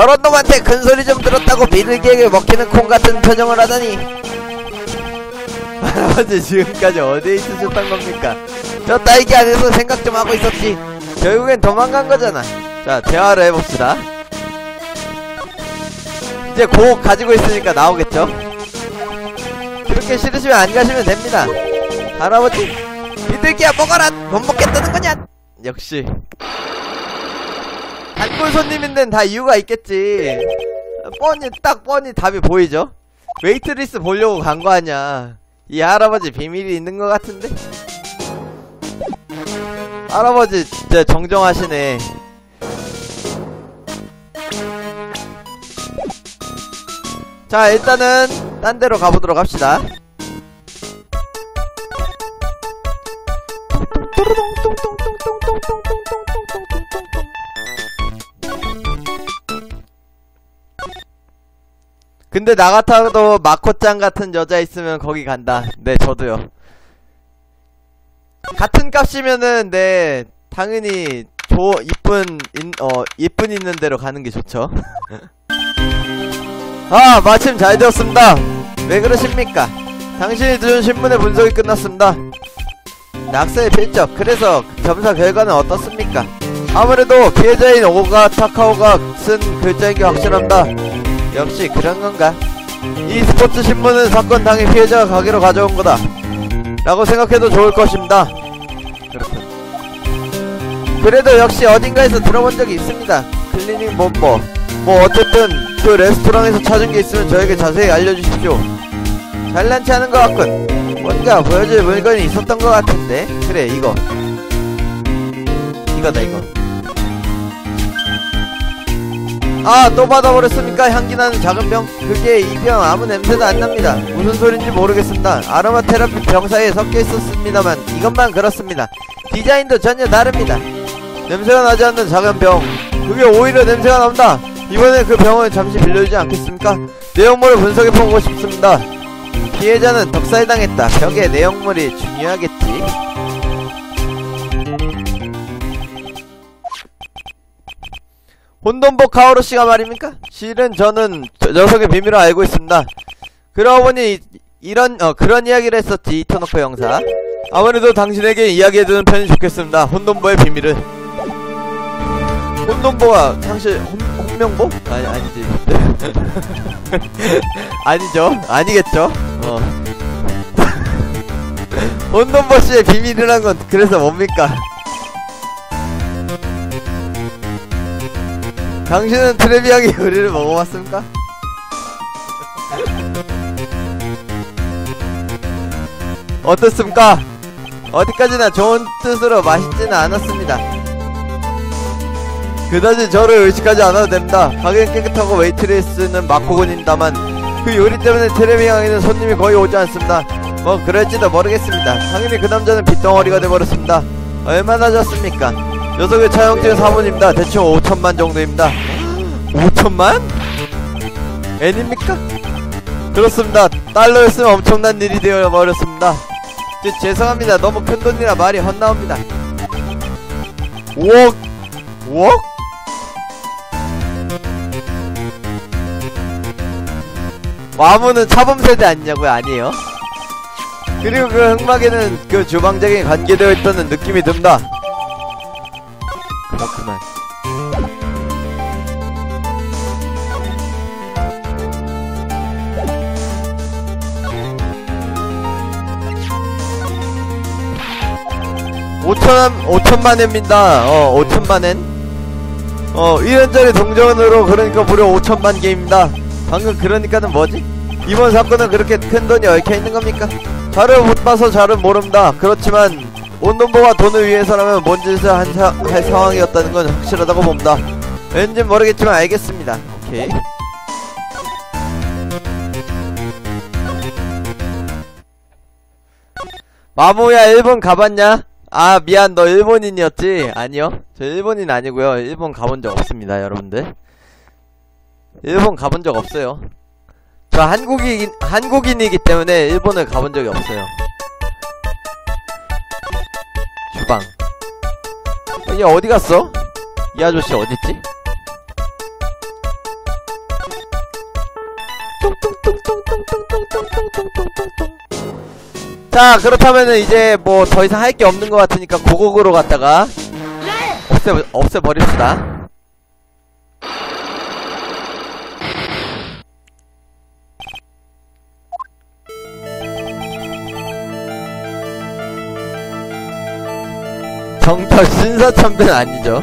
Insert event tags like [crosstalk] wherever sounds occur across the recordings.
저런 놈한테 큰소리 좀 들었다고 비둘기에게 먹히는 콩 같은 표정을 하다니 [laughs] 할아버지 지금까지 어디에 있으셨던 겁니까? 저 딸기 안에서 생각 좀 하고 있었지. 결국엔 도망간 거잖아. 자 대화를 해봅시다. 이제 곡 가지고 있으니까 나오겠죠? 그렇게 싫으시면 안 가시면 됩니다. 할아버지 비둘기야 먹어라! 못 먹겠다는 거냐? 역시 단골 손님인 데는 다 이유가 있겠지. 뻔히 딱 뻔히 답이 보이죠? 웨이트리스 보려고 간 거 아니야. 이 할아버지 비밀이 있는 것 같은데? 할아버지 진짜 정정하시네. 자 일단은 딴 데로 가보도록 합시다 근데 나 같아도 마코짱 같은 여자 있으면 거기 간다. 네 저도요. 같은 값이면은 네 당연히 조 이쁜 인, 어 이쁜 있는 데로 가는 게 좋죠. [laughs] 아 마침 잘 되었습니다. 왜 그러십니까? 당신이 들은 신문의 분석이 끝났습니다. 낙서의 필적. 그래서 점사 결과는 어떻습니까? 아무래도 피해자인 오가 타카오가 쓴 글자인 게 확실합니다 역시 그런 건가? 이 스포츠 신문은 사건 당일 피해자가 가게로 가져온 거다. 라고 생각해도 좋을 것입니다. 그렇군 그래도 역시 어딘가에서 들어본 적이 있습니다. 클리닝 본버 뭐 어쨌든 그 레스토랑에서 찾은 게 있으면 저에게 자세히 알려주십시오. 잘난치 않은 것 같군. 뭔가 보여줄 물건이 있었던 것 같은데. 그래 이거. 이거다 이거 아 또 받아버렸습니까? 향기나는 작은 병. 그게 이 병 아무 냄새도 안 납니다. 무슨 소린지 모르겠습니다. 아로마 테라피 병 사이에 섞여 있었습니다만 이것만 그렇습니다. 디자인도 전혀 다릅니다. 냄새가 나지 않는 작은 병. 그게 오히려 냄새가 납니다. 이번에 그 병을 잠시 빌려주지 않겠습니까? 내용물을 분석해보고 싶습니다. 피해자는 덕살당했다. 벽의 내용물이 중요하겠지 혼돈복 카오루 씨가 말입니까? 실은 저는 저 녀석의 비밀을 알고 있습니다. 그러고 보니 이, 이런 어 그런 이야기를 했었지 이터노코 형사. 아무래도 당신에게 이야기해주는 편이 좋겠습니다. 혼돈보의 비밀을. 혼돈보가 사실 혼, 혼명보? 아니 아니지. [laughs] 아니죠. 아니겠죠. 어. [laughs] 혼돈보 씨의 비밀이란 건 그래서 뭡니까? 당신은 트레비앙의 [laughs] 요리를 먹어봤습니까? 어떻습니까? 어디까지나 좋은 뜻으로 맛있지는 않았습니다. 그다지 저를 의식하지 않아도 됩니다. 가게는 깨끗하고 웨이트리스는 마코군입니다만 그 요리 때문에 트레비앙에는 손님이 거의 오지 않습니다. 뭐 그럴지도 모르겠습니다. 당연히 그 남자는 빗덩어리가 돼버렸습니다. 얼마나 졌습니까? 녀석의 차용증 사문입니다. 대충 5천만 정도입니다. 5천만? N입니까? 그렇습니다. 달러였으면 엄청난 일이 되어버렸습니다. 제, 죄송합니다. 너무 큰 돈이라 말이 헛나옵니다. 5억? 5억? 와무는 차범세대 아니냐고요? 아니에요. 그리고 그 흑막에는 그 주방장이 관계되어 있다는 느낌이 듭니다. 5천 5천만엔입니다. 어 5천만엔. 어 1년짜리 동전으로 그러니까 무려 5천만 개입니다. 방금 그러니까는 뭐지? 이번 사건은 그렇게 큰 돈이 얽혀 있는 겁니까? 잘은 못 봐서 잘은 모른다. 그렇지만 온돈보가 돈을 위해서라면 뭔 짓을 한 사, 할 상황이었다는 건 확실하다고 봅니다. 왠지 모르겠지만 알겠습니다. 오케이. 마모야 일본 가봤냐? 아 미안 너 일본인이었지? 아니요. 저 일본인 아니고요. 일본 가본 적 없습니다 여러분들. 일본 가본 적 없어요. 저 한국인, 한국인이기 때문에 일본을 가본 적이 없어요. 주방. 어, 얘 어디 갔어? 이 아저씨 어딨지? 자 그렇다면은 이제 뭐 더 이상 할 게 없는 것 같으니까 고곡으로 갔다가 없애 없애버립시다. 정작 신사참배는 아니죠.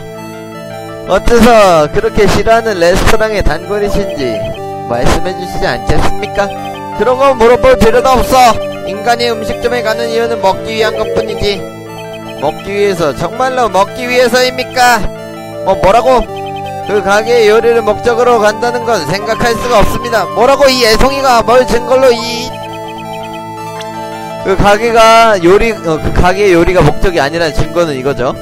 어째서 그렇게 싫어하는 레스토랑의 단골이신지 말씀해주시지 않겠습니까? 그런 거 물어볼 필요도 없어! 인간이 음식점에 가는 이유는 먹기 위한 것 뿐이지. 먹기 위해서, 정말로 먹기 위해서입니까? 뭐, 뭐라고? 그 가게의 요리를 목적으로 간다는 건 생각할 수가 없습니다. 뭐라고 이 애송이가 뭘 증걸로 이, 그 가게가 요리, 어, 그 가게의 요리가 목적이 아니라는 증거는 이거죠.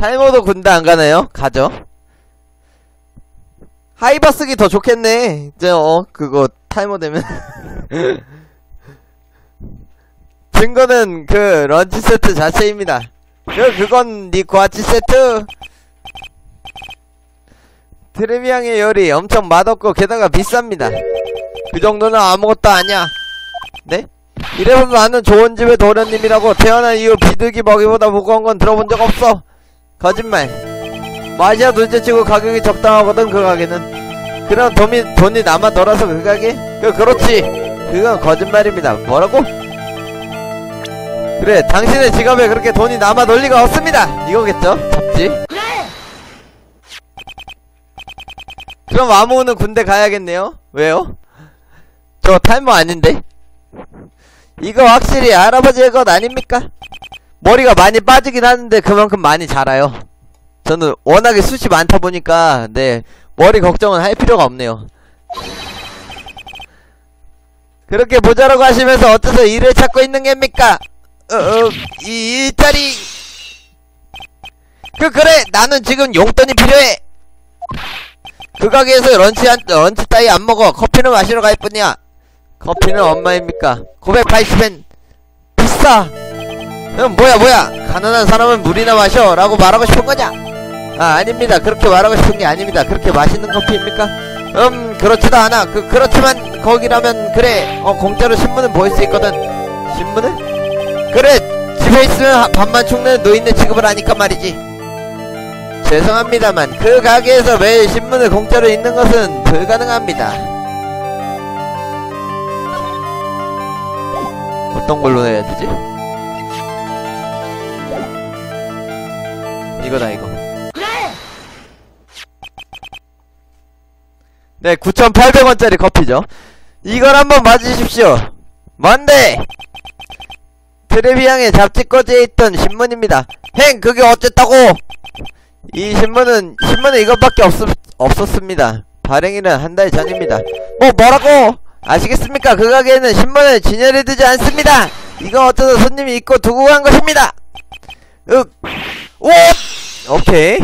타이머도 군대 안 가나요? 가죠. 하이바 쓰기 더 좋겠네. 이제 어 그거 타이머 되면 [laughs] 증거는 그 런치 세트 자체입니다. 그 그건 니 과치 세트. 트레비앙의 요리 엄청 맛없고 게다가 비쌉니다. 그 정도는 아무것도 아니야. 네? 이래서 나는 좋은 집의 도련님이라고 태어난 이후 비둘기 먹이보다 무거운 건 들어본 적 없어. 거짓말. 맛이야 둘째치고 가격이 적당하거든 그 가게는. 그럼 돈이 돈이 남아 돌아서 그 가게? 그 그렇지. 그건 거짓말입니다. 뭐라고? 그래 당신의 지갑에 그렇게 돈이 남아 돌 리가 없습니다. 이거겠죠? 잡지. 그럼 아무는 군대 가야겠네요. 왜요? 저 탈모 아닌데? 이거 확실히 할아버지의 것 아닙니까? 머리가 많이 빠지긴 하는데 그만큼 많이 자라요. 저는 워낙에 숱이 많다 보니까 네 머리 걱정은 할 필요가 없네요. 그렇게 모자라고 하시면서 어째서 일을 찾고 있는 겁니까? 어, 어, 이 일자리. 그 그래 나는 지금 용돈이 필요해. 그 가게에서 런치 한 런치 따위 안 먹어 커피는 마시러 갈 뿐이야. 커피는 얼마입니까? 980엔 비싸. 음, 뭐야 뭐야 가난한 사람은 물이나 마셔 라고 말하고 싶은 거냐 아 아닙니다. 그렇게 말하고 싶은 게 아닙니다. 그렇게 맛있는 커피입니까? 음 그렇지도 않아. 그 그렇지만 거기라면 그래. 어 공짜로 신문은 볼수 있거든. 신문을 그래. 집에 있으면 하- 밥만 축내는 노인네 취급을 하니까 말이지. 죄송합니다만 그 가게에서 매일 신문을 공짜로 읽는 것은 불가능합니다. 어떤 걸로 내야 되지? 이거다 이거 네 9,800원짜리 커피죠. 이걸 한번 맞으십시오. 뭔데? 트레비앙의 잡지꺼지에 있던 신문입니다. 행 그게 어쨌다고? 이 신문은 신문에 이것밖에 없, 없었습니다. 발행일은 한 달 전입니다. 뭐 뭐라고? 아시겠습니까? 그 가게에는 신문을 진열해 두지 않습니다. 이건 어쩌다 손님이 입고 두고 간 것입니다. 윽. 오! 오케이.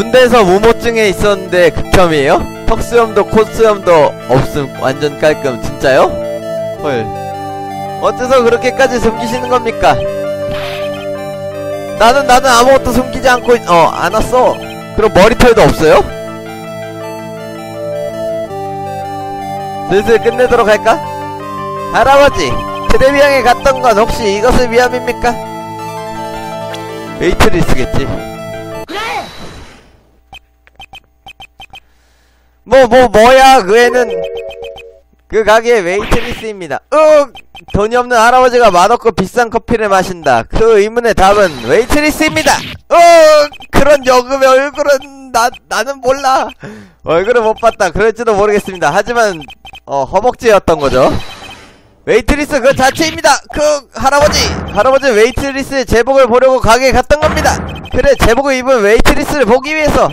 군대에서 무모증에 있었는데 극혐이에요? 턱수염도 콧수염도 없음 완전 깔끔 진짜요? 헐 어째서 그렇게까지 숨기시는 겁니까? 나는 나는 아무것도 숨기지 않고 있- 어, 안 왔어 그럼 머리털도 없어요? 슬슬 끝내도록 할까? 할아버지 트레비앙에 갔던 건 혹시 이것을 위함입니까? 웨이트리스겠지. 뭐, 뭐, 뭐야, 그 애는. 그 가게의 웨이트리스입니다. 윽! 돈이 없는 할아버지가 맛없고 비싼 커피를 마신다. 그 의문의 답은 웨이트리스입니다. 윽! 그런 여급의 얼굴은 나, 나는 몰라. 얼굴을 못 봤다. 그럴지도 모르겠습니다. 하지만, 어, 허벅지였던 거죠. 웨이트리스 그 자체입니다. 그 할아버지, 할아버지 웨이트리스의 제복을 보려고 가게에 갔던 겁니다. 그래 제복을 입은 웨이트리스를 보기 위해서.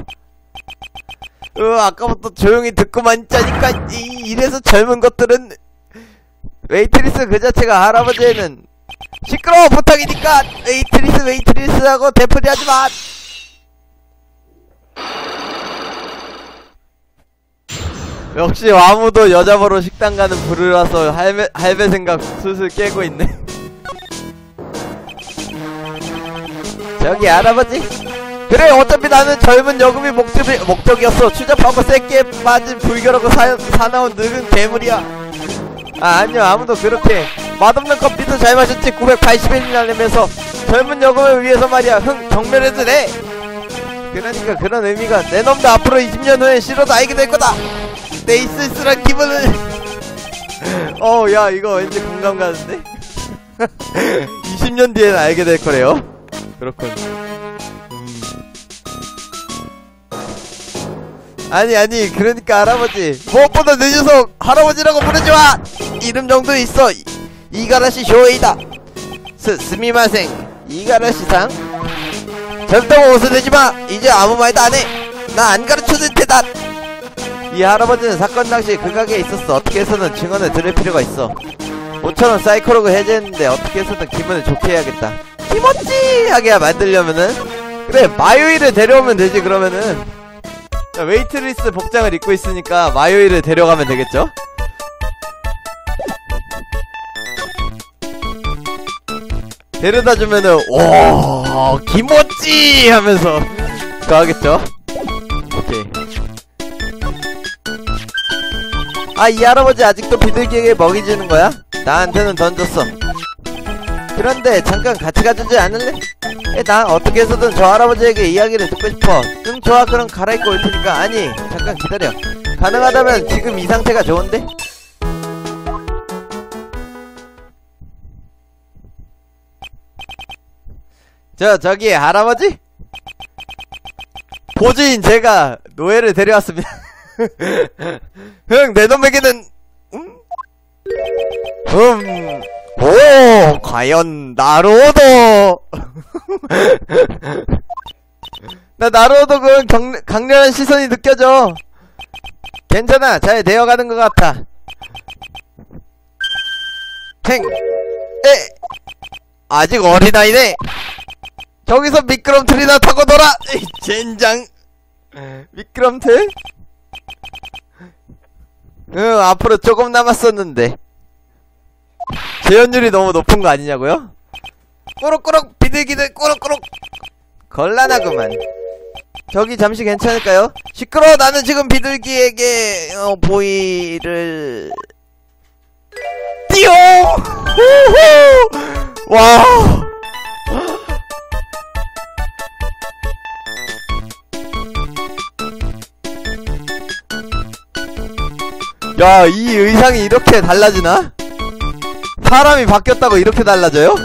으 아까부터 조용히 듣고만 있자니까 이, 이래서 젊은 것들은 웨이트리스 그 자체가 할아버지에는 시끄러워 부탁이니까 웨이트리스 웨이트리스 하고 되풀이 하지 마. 역시 아무도 여자 보러 식당 가는 부르라서 할배, 할배 생각 슬슬 깨고 있네. 저기 할아버지 그래 어차피 나는 젊은 여급이 목적이, 목적이었어. 추잡하고 새끼에 빠진 불결하고 사, 사나운 늙은 괴물이야. 아 아니요 아무도 그렇게 맛없는 커피도 잘 마셨지 980엔이나 내면서. 젊은 여금을 위해서 말이야. 흥 경멸해도 돼 그러니까 그런 의미가 내 놈도 앞으로 20년 후에 싫어도 알게 될 거다. 내 있을쓸한 기분을. [laughs] 어야 이거 왠지 공감 가는데? [laughs] 20년 뒤에는 알게 될 거래요. 그렇군 아니 아니 그러니까 할아버지. 무엇보다 늦어서 할아버지라고 부르지 마! 이름 정도 있어. 이- 이가라시 쇼웨이다. す すみません. 五十嵐さん. 젊다고 으스대지 마. 이제 아무 말도 안해 나 안 가르쳐줄 테다 이 할아버지는 사건 당시 그 가게에 있었어. 어떻게 해서든 증언을 들을 필요가 있어. 모처럼 psycho lock 해제했는데 어떻게 해서든 기분을 좋게 해야겠다. 気持ち 하게 만들려면은? 그래 마요이를 데려오면 되지 그러면은 자, 웨이트리스 복장을 입고 있으니까 마요이를 데려가면 되겠죠? 데려다 주면은 오 気持ち 하면서 그하겠죠? 오케이 아 이 할아버지 아직도 비둘기에게 먹이 주는 거야? 나한테는 던졌어 그런데 잠깐 같이 가주지 않을래? 에, 난 어떻게 해서든 저 할아버지에게 이야기를 듣고 싶어 응 좋아 그럼 갈아입고 올 테니까 아니 잠깐 기다려 가능하다면 지금 이 상태가 좋은데? 저 저기 할아버지? 보주인 제가 노예를 데려왔습니다 [laughs] 흥, 내 놈에게는, 음? 음, 오, 과연, 나로도! [laughs] 나 나로도 그 경, 강렬한 시선이 느껴져. 괜찮아, 잘 되어가는 것 같아. 행, 에, 아직 어린아이네. 저기서 미끄럼틀이나 타고 놀아! 이 젠장. 미끄럼틀? 응, 앞으로 조금 남았었는데. 재현율이 너무 높은 거 아니냐고요? 꾸룩꾸룩, 비둘기들 꾸룩꾸룩! 곤란하구만. 저기 잠시 괜찮을까요? 시끄러워, 나는 지금 비둘기에게, 어, 보이를. 띠용! 후후! 와! 야, 이 의상이 이렇게 달라지나? 사람이 바뀌었다고 이렇게 달라져요?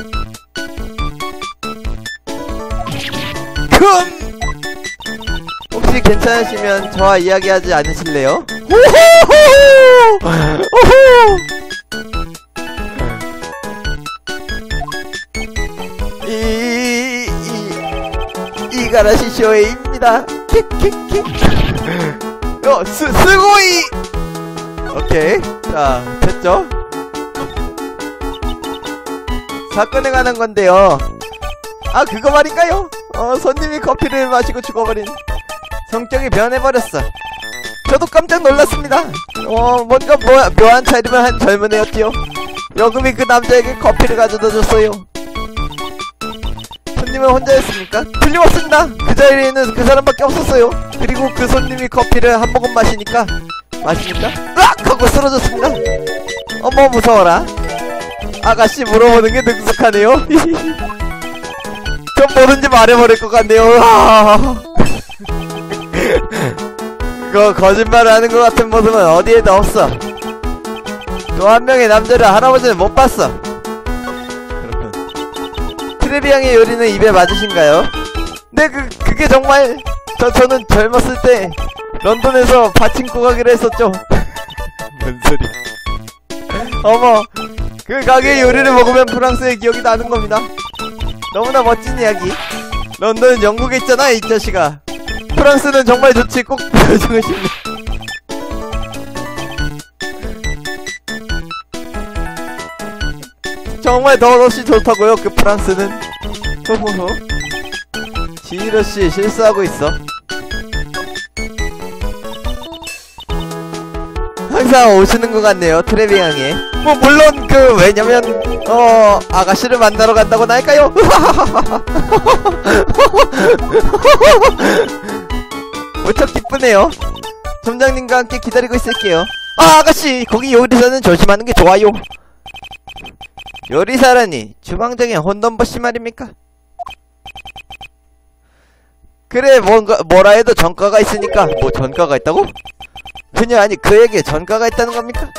금! 혹시 괜찮으시면 저와 이야기하지 않으실래요? 오호호! 오호! 이, 이, 이가라시 쇼에입니다. 킥킥킥. 어, 스, 스고이! 오케이. 자, 됐죠? 사건에 관한 건데요. 아, 그거 말인가요? 어, 손님이 커피를 마시고 죽어버린. 성격이 변해버렸어. 저도 깜짝 놀랐습니다. 어, 뭔가 뭐, 묘한 차림을 한 젊은 애였지요. 여금이 그 남자에게 커피를 가져다 줬어요. 손님은 혼자였습니까? 틀림없습니다. 그 자리에는 그 사람밖에 없었어요. 그리고 그 손님이 커피를 한 모금 마시니까 마시니까 으악! 하고 쓰러졌습니다. 어머 무서워라. 아가씨 물어보는 게 능숙하네요. [laughs] 전 뭐든지 말해버릴 것 같네요. 으아. [laughs] 그거 거짓말을 하는 것 같은 모습은 어디에도 없어. 또 한 명의 남자를 할아버지는 못 봤어. 트레비앙의 요리는 입에 맞으신가요? 네, 그, 그게 정말, 저, 저는 젊었을 때, 런던에서 파친코 가기로 했었죠. [laughs] 뭔 소리. 어머, 그 가게의 요리를 먹으면 프랑스의 기억이 나는 겁니다. 너무나 멋진 이야기. 런던은 영국에 있잖아, 이 자식아. 프랑스는 정말 좋지, 꼭 [laughs] 보여주고 싶네. 정말 더없이 좋다고요, 그 프랑스는. 호호호. 지히로씨 실수하고 있어. 항상 오시는 것 같네요, 트레비앙에. 뭐 물론 그 왜냐면 어 아가씨를 만나러 간다고 나할까요? 무척 기쁘네요. 점장님과 함께 기다리고 있을게요. 아 아가씨 거기 요리사는 조심하는 게 좋아요. 요리사라니 주방장의 혼돈버씨 말입니까? 그래 뭔가 뭐라 해도 전과가 있으니까 뭐 전과가 있다고? 그녀 아니 그에게 전과가 있다는 겁니까?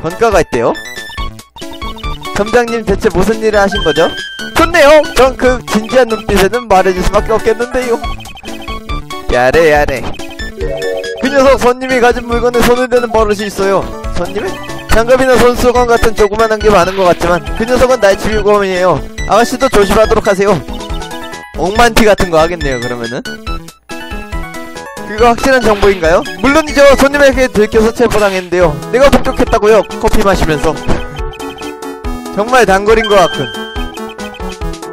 전과가 있대요? 점장님 대체 무슨 일을 하신 거죠? 좋네요. 전 그 진지한 눈빛에는 말해줄 수밖에 없겠는데요. 야래 야래. 그 녀석 손님이 가진 물건에 손을 대는 버릇이 있어요. 손님이? 장갑이나 손수건 같은 조그만한 게 많은 것 같지만 그 녀석은 날치유검이에요. 아가씨도 조심하도록 하세요. 옥만티 같은 거 하겠네요. 그러면은. 그거 확실한 정보인가요? 물론이죠. 손님에게 들켜서 체포당했는데요. 내가 폭격했다고요. 커피 마시면서. 정말 단거린 것 같군.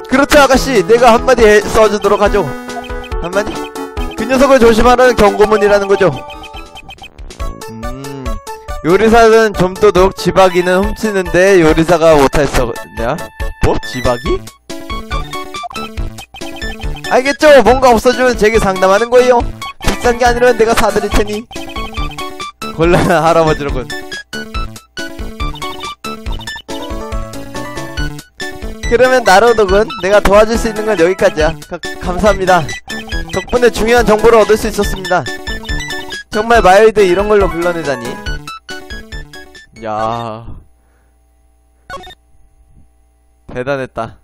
그렇죠 아가씨. 내가 한마디 해- 써주도록 하죠. 한마디? 그 녀석을 조심하라는 경고문이라는 거죠. 음, 요리사는 좀도둑, 지박이는 훔치는데 요리사가 못했었냐? 뭐? 지박이? 알겠죠? 뭔가 없어지면 제게 상담하는 거예요. 비싼 게 아니라 내가 사드릴 테니. 곤란한 할아버지로군. 그러면 나루호도 군 내가 도와줄 수 있는 건 여기까지야. 가- 감사합니다. 덕분에 중요한 정보를 얻을 수 있었습니다. 정말 마일드 이런 걸로 불러내다니. 야. 대단했다.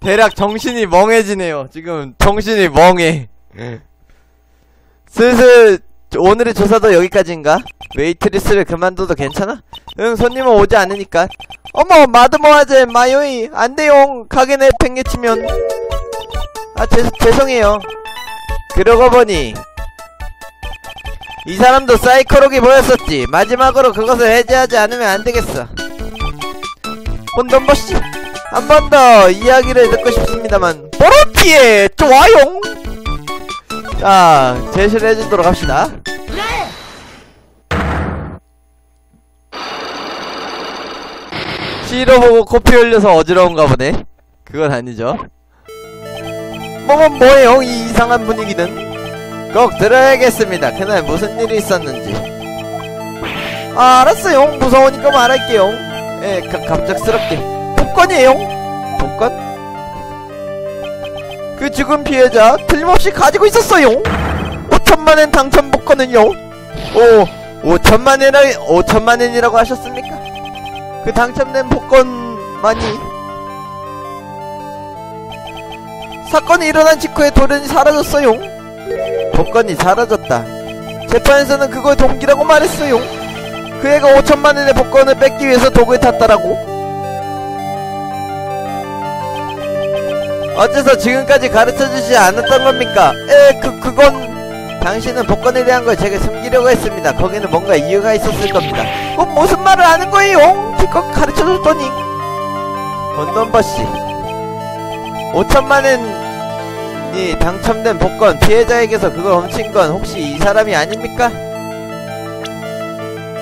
대략 정신이 멍해지네요. 지금 정신이 멍해. 슬슬 오늘의 조사도 여기까지인가? 웨이트리스를 그만둬도 괜찮아? 응, 손님은 오지 않으니까. 어머, mademoiselle 마요이 안돼용 가게 내 팽개치면. 아, 죄, 죄송해요. 그러고 보니 이 사람도 사이코록이 보였었지. 마지막으로 그것을 해제하지 않으면 안 되겠어. 혼돈버 씨, 한 번 더 이야기를 듣고 싶습니다만. volontiers 좋아요. 자, 제시를 해주도록 합시다. C로 보고 코피 흘려서 어지러운가 보네. 그건 아니죠. 뭐뭐 뭐예요 이 이상한 분위기는. 꼭 들어야겠습니다. 그날 무슨 일이 있었는지. 아, 알았어요. 무서우니까 말할게요. 예, 가, 갑작스럽게. 복권이에요. 복권? 그 죽은 피해자 틀림없이 가지고 있었어요. 5천만엔 당첨 복권은요. 오, 5천만엔이라 5천만엔이라고 하셨습니까? 그 당첨된 복권만이 사건이 일어난 직후에 돌연히 사라졌어요. 복권이 사라졌다. 재판에서는 그걸 동기라고 말했어요. 그 애가 5천만원의 복권을 뺏기 위해서 독을 탔다라고. 어째서 지금까지 가르쳐주지 않았던 겁니까? 에, 그, 그건, 당신은 복권에 대한 걸 제게 숨기려고 했습니다. 거기는 뭔가 이유가 있었을 겁니다. 어, 무슨 말을 하는 거예요? 기껏 가르쳐줬더니. 건넌버씨. 5천만원이 당첨된 복권 피해자에게서 그걸 훔친 건 혹시 이 사람이 아닙니까?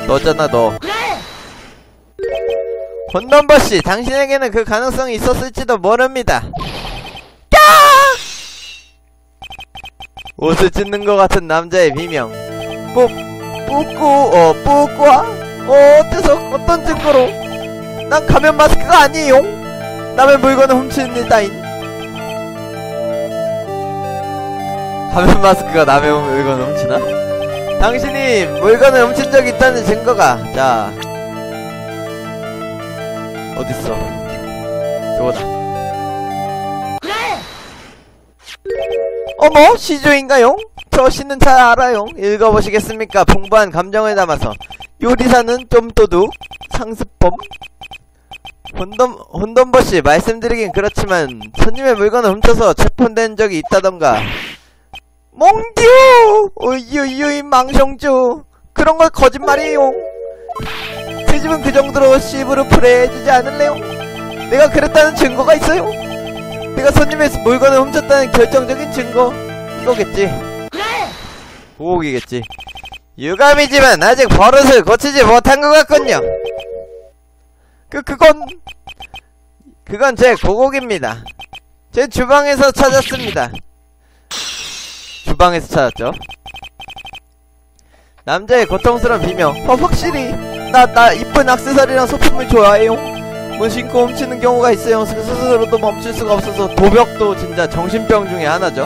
너잖아, 너. 건넌버씨, 당신에게는 그 가능성이 있었을지도 모릅니다. 옷을 찢는 것 같은 남자의 비명. 뿌, 뿌꾸, 어, 뿌꾸아? 어, 어때서, 어떤 증거로? 난 가면 마스크가 아니에요. 남의 물건을 훔치는 일다인. 가면 마스크가 남의 물건을 훔치나? 당신이 물건을 훔친 적이 있다는 증거가, 자. 어딨어. 이거다. 어머 시조인가요? 저 시는 잘 알아요 읽어보시겠습니까? 풍부한 감정을 담아서 요리사는 좀 도둑 상습범 혼돈, 혼돈버씨 말씀드리긴 그렇지만 손님의 물건을 훔쳐서 체포된 적이 있다던가 몽듀 어이유이 망성주 그런 걸 거짓말이에요 그 집은 그 정도로 시부르 프레해주지 않을래요? 내가 그랬다는 증거가 있어요? 내가 손님의 물건을 훔쳤다는 결정적인 증거 이거겠지 고옥이겠지 유감이지만 아직 버릇을 고치지 못한 것 같군요. 그, 그건, 그건 제 고곡입니다. 제 주방에서 찾았습니다. 주방에서 찾았죠. 남자의 고통스러운 비명. 어, 확실히. 나, 나 이쁜 악세사리랑 소품을 좋아해요. 무심코 훔치는 경우가 있어요. 스스로도 멈출 수가 없어서 도벽도 진짜 정신병 중에 하나죠.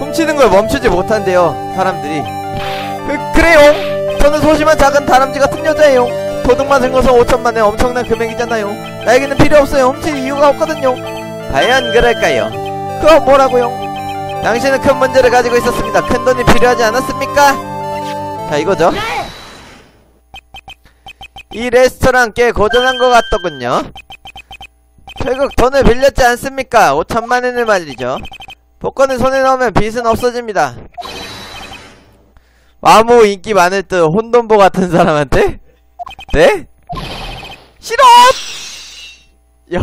훔치는 걸 멈추지 못한대요, 사람들이. 그, 그래요. 저는 소심한 작은 다람쥐 같은 여자예요. 도둑만 생겨서 5천만에 엄청난 금액이잖아요. 나에게는 필요 없어요. 훔칠 이유가 없거든요. 과연 그럴까요? 그건 뭐라고요? 당신은 큰 문제를 가지고 있었습니다. 큰 돈이 필요하지 않았습니까? 자, 이거죠. 이 레스토랑 꽤 고전한 것 같더군요. 결국 돈을 빌렸지 않습니까? 5천만 원을 말이죠. 복권을 손에 넣으면 빚은 없어집니다. 아무 인기 많을 듯 혼돈보 같은 사람한테? 네? 싫어! 야,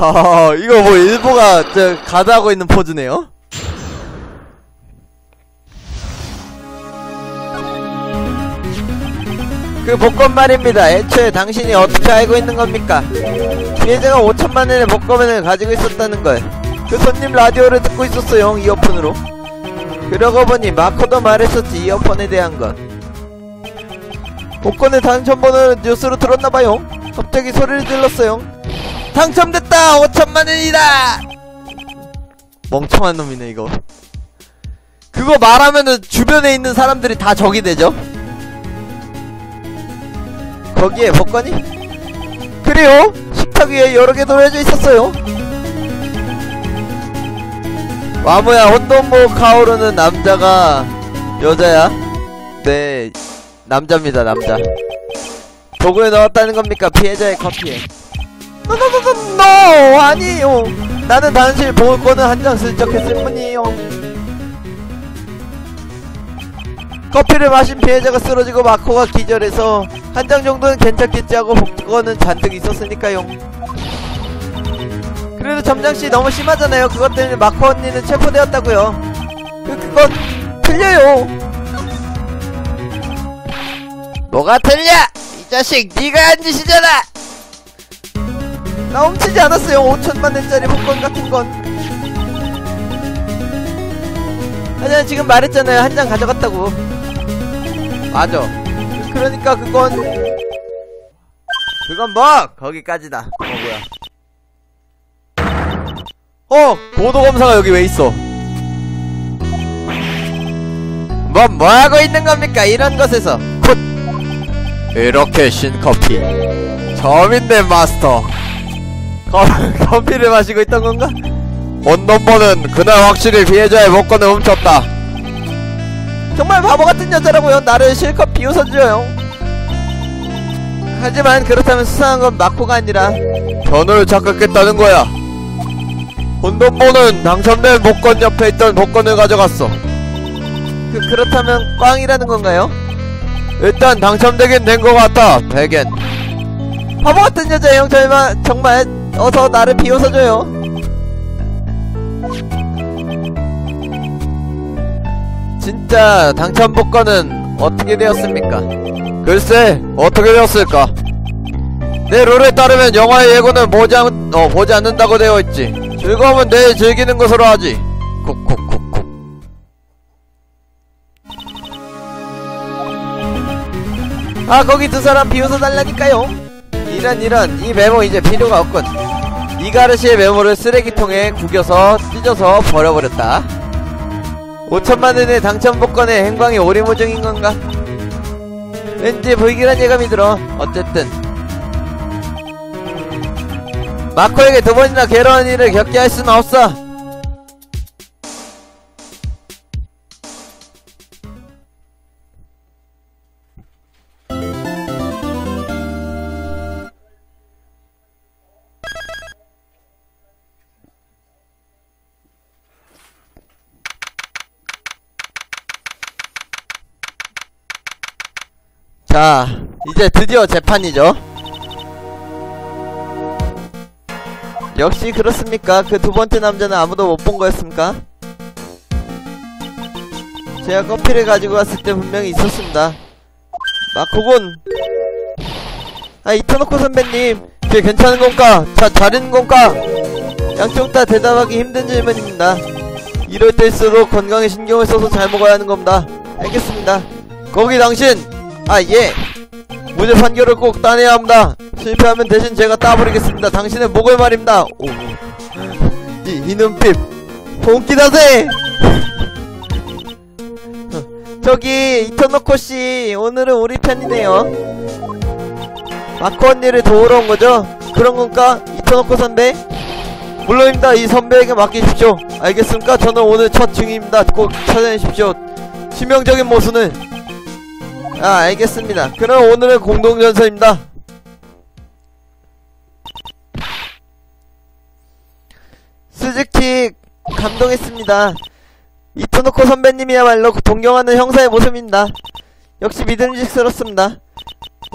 이거 뭐 일보가 저 가다하고 있는 포즈네요? 그 복권 말입니다. 애초에 당신이 어떻게 알고 있는 겁니까? 피해자가 5천만 원의 복권을 가지고 있었다는 걸. 그 손님 라디오를 듣고 있었어요, 이어폰으로. 그러고 보니 마코도 말했었지, 이어폰에 대한 건. 복권의 당첨번호를 뉴스로 들었나봐요. 갑자기 소리를 질렀어요. 당첨됐다! 5천만 원이다! 멍청한 놈이네, 이거. 그거 말하면은 주변에 있는 사람들이 다 적이 되죠? 거기에 복권이? 그래요? 식탁 위에 여러 개 놓여져 있었어요. 와무야 혼돈모 카오르는 남자가 여자야? 네 남자입니다 남자 도구에 넣었다는 겁니까 피해자의 커피에 노노노노노 아니에요 나는 당신 복권을 한 장 슬쩍 했을 뿐이에요 커피를 마신 피해자가 쓰러지고 마코가 기절해서 한 장 정도는 괜찮겠지 하고 복권은 잔뜩 있었으니까요. 그래도 점장씨 너무 심하잖아요. 그것 때문에 마코 언니는 체포되었다고요. 그, 그건 틀려요. 뭐가 틀려? 이 자식 네가 한 짓이잖아. 나 훔치지 않았어요. 5천만 원짜리 복권 같은 건. 하지만 지금 말했잖아요. 한 장 가져갔다고. 맞아. 그러니까 그건 그건 뭐 거기까지다. 어 뭐야? 어 고도 검사가 여기 왜 있어? 뭐 뭐하고 있는 겁니까? 이런 것에서 콧 이렇게 신커피 점인데 마스터 커, [laughs] 커피를 마시고 있던 건가? 온넘버는 그날 확실히 피해자의 복권을 훔쳤다 정말 바보 같은 여자라고요. 나를 실컷 비웃어줘요. 하지만 그렇다면 수상한 건 마코가 아니라 변호를 착각했다는 거야. 혼돈보는 당첨된 복권 옆에 있던 복권을 가져갔어. 그 그렇다면 꽝이라는 건가요? 일단 당첨되긴 된 것 같아. 백엔. 바보 같은 여자예요. 정말 정말 어서 나를 비웃어줘요. 진짜 당첨 복권은 어떻게 되었습니까? 글쎄 어떻게 되었을까? 내 룰에 따르면 영화의 예고는 보지, 않, 어, 보지 않는다고 되어 있지. 즐거움은 내일 즐기는 것으로 하지. 콕콕콕콕 아 거기 두 사람 비웃어 달라니까요. 이런 이런. 이 메모 이제 필요가 없군. 이가르시의 메모를 쓰레기통에 구겨서 찢어서 버려버렸다 5천만원의 당첨 복권에 행방이 오리무중인 건가? 왠지 불길한 예감이 들어. 어쨌든. 마코에게 두 번이나 괴로운 일을 겪게 할 수는 없어. 자, 이제 드디어 재판이죠. 역시 그렇습니까? 그 두 번째 남자는 아무도 못 본 거였습니까? 제가 커피를 가지고 왔을 때 분명히 있었습니다. 마코군. 아, 이터노코 선배님. 그게 괜찮은 건가? 자, 잘하는 건가? 양쪽 다 대답하기 힘든 질문입니다. 이럴 때일수록 건강에 신경을 써서 잘 먹어야 하는 겁니다. 알겠습니다. 거기 당신! 아, 예! 무죄 판결을 꼭 따내야 합니다. 실패하면 대신 제가 따버리겠습니다. 당신의 목을 말입니다. 오. 이, 이 눈빛. 본기다세! 저기, 이터노코씨, 오늘은 우리 편이네요. 마코 언니를 도우러 온 거죠? 그런 건가? 이터노코 선배? 물론입니다. 이 선배에게 맡기십시오. 알겠습니까? 저는 오늘 첫 증인입니다. 꼭 찾아내십시오. 치명적인 모순을. 아, 알겠습니다. 그럼 오늘은 공동전선입니다. 스즈키 감동했습니다. 이토노코 선배님이야말로 동경하는 형사의 모습입니다. 역시 믿음직스럽습니다.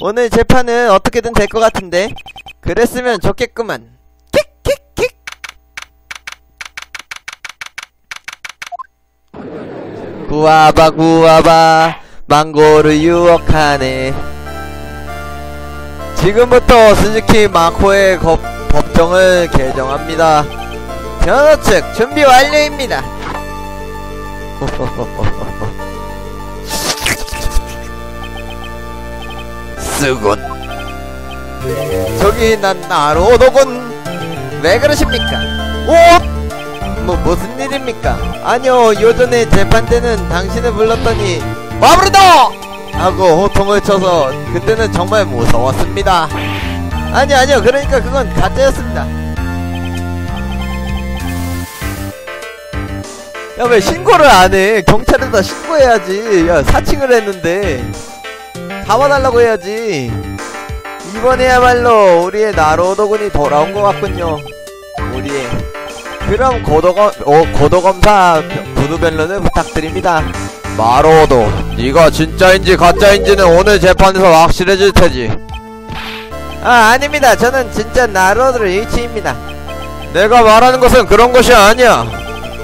오늘 재판은 어떻게든 될 것 같은데 그랬으면 좋겠구만. 킥킥킥. 구아바 구아바 망고를 유혹하네. 지금부터 스즈키 마코의 법, 법정을 개정합니다. 변호 측 준비 완료입니다. [laughs] 쓰군. 저기 난 나로도군. 왜 그러십니까? 오! 뭐 무슨 일입니까? 아니요 요전에 재판 때는 당신을 불렀더니 마무리다! 하고 호통을 쳐서 그때는 정말 무서웠습니다. 아니 아니요. 그러니까 그건 가짜였습니다. 야 왜 신고를 안해? 경찰에다 신고해야지. 야 사칭을 했는데 잡아달라고 해야지. 이번에야말로 우리의 나로도군이 돌아온 것 같군요. 우리의. 그럼 고도검 어, 고도검사 구두변론을 부탁드립니다 마로도 네가 진짜인지 가짜인지는 오늘 재판에서 확실해질 테지. 아 아닙니다. 저는 진짜 나로도를 일치입니다. 내가 말하는 것은 그런 것이 아니야.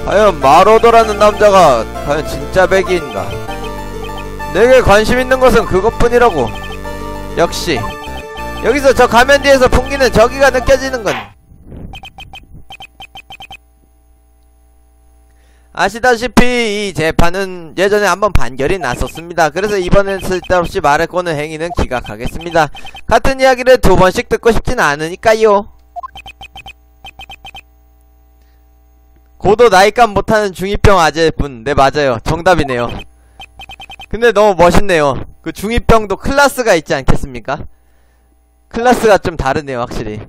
과연 마로도라는 남자가 과연 진짜 백이인가? 내게 관심 있는 것은 그것뿐이라고. 역시 여기서 저 가면 뒤에서 풍기는 저기가 느껴지는군 아시다시피 이 재판은 예전에 한번 판결이 났었습니다. 그래서 이번엔 쓸데없이 말을 꼬는 행위는 기각하겠습니다. 같은 이야기를 두 번씩 듣고 싶진 않으니까요. 고도 나이감 못하는 중2병 아재분 네 맞아요 정답이네요 근데 너무 멋있네요 그 중2병도 클라스가 있지 않겠습니까? 클라스가 좀 다르네요 확실히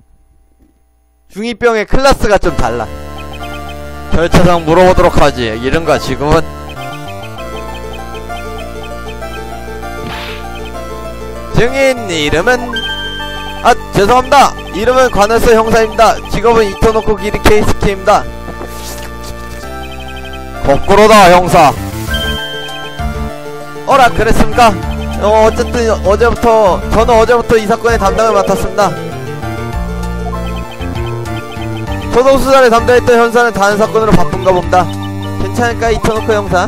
중2병의 클라스가 좀 달라 절차상 물어보도록 하지. 이름과 지금은? 증인 이름은? 아 죄송합니다. 이름은 관할서 형사입니다. 직업은 이토노코 기리 케이스키입니다. 거꾸로다 형사. 어라 그랬습니까? 어, 어쨌든 어제부터 저는 어제부터 이 사건의 담당을 맡았습니다 소송 수사를 담당했던 형사는 다른 사건으로 바쁜가 봅니다 괜찮을까 이터노코 형사?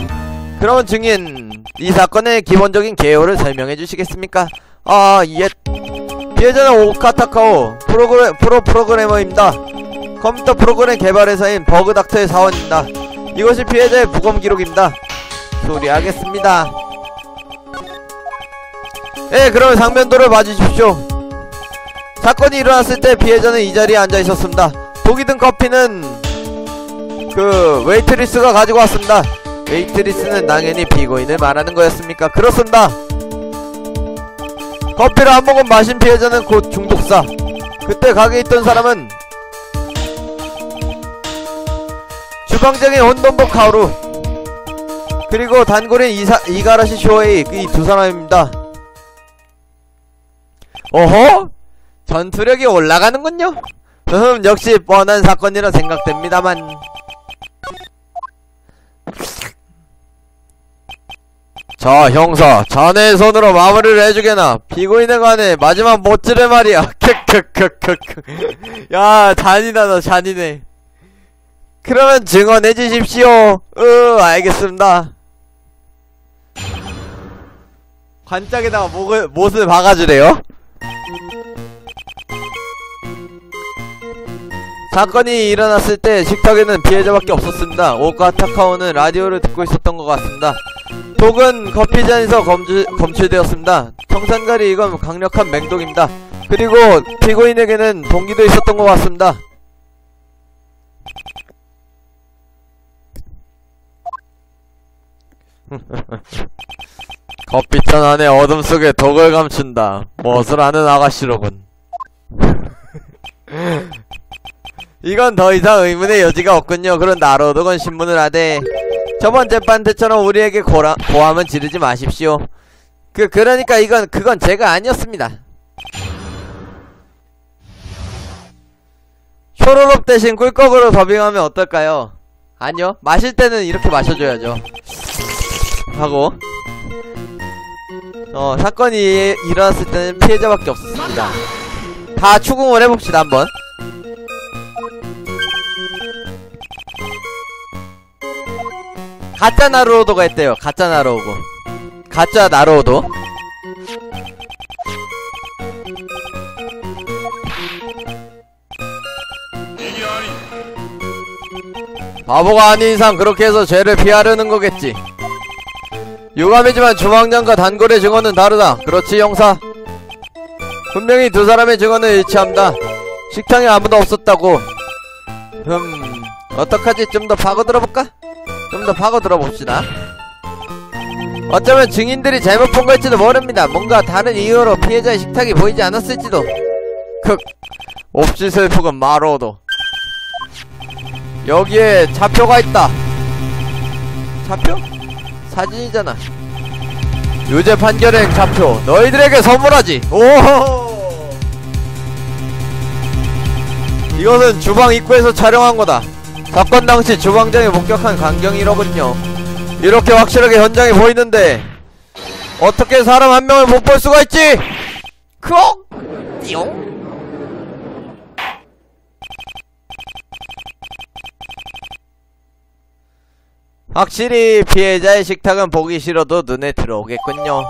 그러면 증인 이 사건의 기본적인 개요를 설명해 주시겠습니까? 아 예. 피해자는 오카타카오 프로그래, 프로 프로그래머입니다 컴퓨터 프로그램 개발회사인 버그닥터의 사원입니다 이것이 피해자의 부검 기록입니다. 수리하겠습니다. 예, 그럼 상면도를 봐주십시오. 사건이 일어났을 때 피해자는 이 자리에 앉아 있었습니다. 독이 든 커피는 그 웨이트리스가 가지고 왔습니다. 웨이트리스는 당연히 피고인을 말하는 거였습니까? 그렇습니다. 커피를 한 모금 마신 피해자는 곧 중독사. 그때 가게에 있던 사람은 주방장인 혼돈복 하우루 그리고 단골인 이사, 이가라시 쇼웨이 이 두 사람입니다 어허? 전투력이 올라가는군요 음 역시 뻔한 사건이라 생각됩니다만. 자 형사 자네의 손으로 마무리를 해주게나. 피고인에 관해 마지막 못질의 말이야. [laughs] 크크크크크. 야 잔인하다 잔인해. 그러면 증언해 주십시오. 으 알겠습니다. 관짝에다가 목을, 못을 박아주래요? 사건이 일어났을 때 식탁에는 피해자밖에 없었습니다. 오카 타카오는 라디오를 듣고 있었던 것 같습니다. 독은 커피잔에서 검주, 검출되었습니다. 청산가리 이건 강력한 맹독입니다. 그리고 피고인에게는 동기도 있었던 것 같습니다. [laughs] 커피잔 안에 어둠 속에 독을 감춘다. 무엇을 아는 아가씨로군. [laughs] 이건 더 이상 의문의 여지가 없군요. 그런 나로독은 신문을 하되 저번 재판 때처럼 우리에게 고라, 고함은 지르지 마십시오. 그 그러니까 이건 그건 제가 아니었습니다. 효로롭 대신 꿀꺽으로 더빙하면 어떨까요? 아니요. 마실 때는 이렇게 마셔줘야죠. 하고 어 사건이 일어났을 때는 피해자밖에 없었습니다. 다 추궁을 해봅시다 한번. 가짜 나로우도가 했대요. 가짜 나로우고. 가짜 나로우도. 바보가 아닌 이상 그렇게 해서 죄를 피하려는 거겠지. 유감이지만 주방장과 단골의 증언은 다르다. 그렇지 형사? 분명히 두 사람의 증언은 일치합니다. 식당에 아무도 없었다고. 음, 어떡하지? 좀 더 파고들어볼까? 좀 더 파고 들어봅시다. 어쩌면 증인들이 잘못 본 걸지도 모릅니다. 뭔가 다른 이유로 피해자의 식탁이 보이지 않았을지도. 극, 옵시 슬프군 마로도. 여기에 차표가 있다. 차표? 사진이잖아. 유죄 판결행 차표 너희들에게 선물하지. 오. 이것은 주방 입구에서 촬영한 거다. 사건 당시 주방장이 목격한 광경이로군요. 이렇게 확실하게 현장이 보이는데 어떻게 사람 한 명을 못 볼 수가 있지? 크옥! 띠용? 확실히 피해자의 식탁은 보기 싫어도 눈에 들어오겠군요.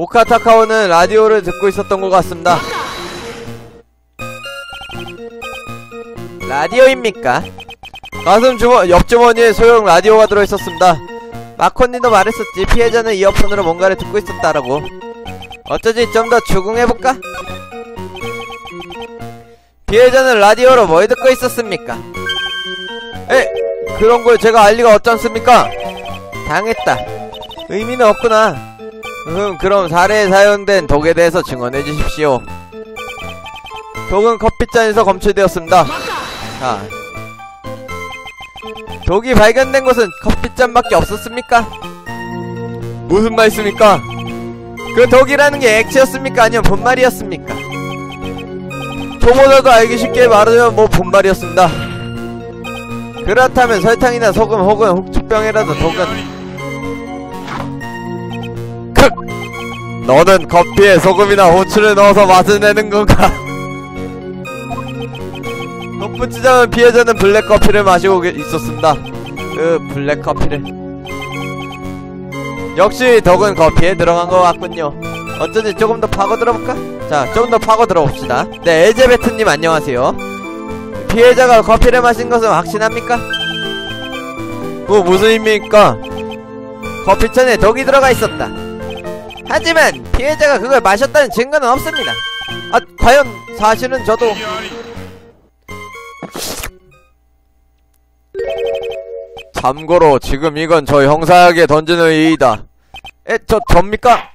오카타카오는 라디오를 듣고 있었던 것 같습니다. 라디오입니까? 가슴 주머, 옆주머니에 소형 라디오가 들어있었습니다. 마코니도 말했었지 피해자는 이어폰으로 뭔가를 듣고 있었다라고 어쩌지 좀더 추궁해볼까? 피해자는 라디오로 뭘 듣고 있었습니까? 에! 그런 걸 제가 알 리가 없잖습니까? 당했다. 의미는 없구나. 음, 그럼 사례에 사용된 독에 대해서 증언해 주십시오. 독은 커피잔에서 검출되었습니다. 자. 독이 발견된 곳은 커피잔밖에 없었습니까? 무슨 말씀입니까? 그 독이라는 게 액체였습니까? 아니면 분말이었습니까? 초보자도 알기 쉽게 말하면 뭐 분말이었습니다. 그렇다면 설탕이나 소금 혹은 혹주병이라도 독은 너는 커피에 소금이나 후추를 넣어서 맛을 내는 건가? [laughs] 덧붙이자면 피해자는 블랙커피를 마시고 계- 있었습니다. 그 블랙커피를 역시 덕은 커피에 들어간 것 같군요. 어쩐지 조금 더 파고 들어볼까? 자, 좀더 파고 들어봅시다. 네, 엘제베트님 안녕하세요. 피해자가 커피를 마신 것은 확신합니까? 그 무슨 의미입니까? 커피잔에 독이 들어가 있었다. 하지만 피해자가 그걸 마셨다는 증거는 없습니다. 아, 과연 사실은 저도 참고로 지금 이건 저 형사에게 던지는 이의다. 에, 저 접니까?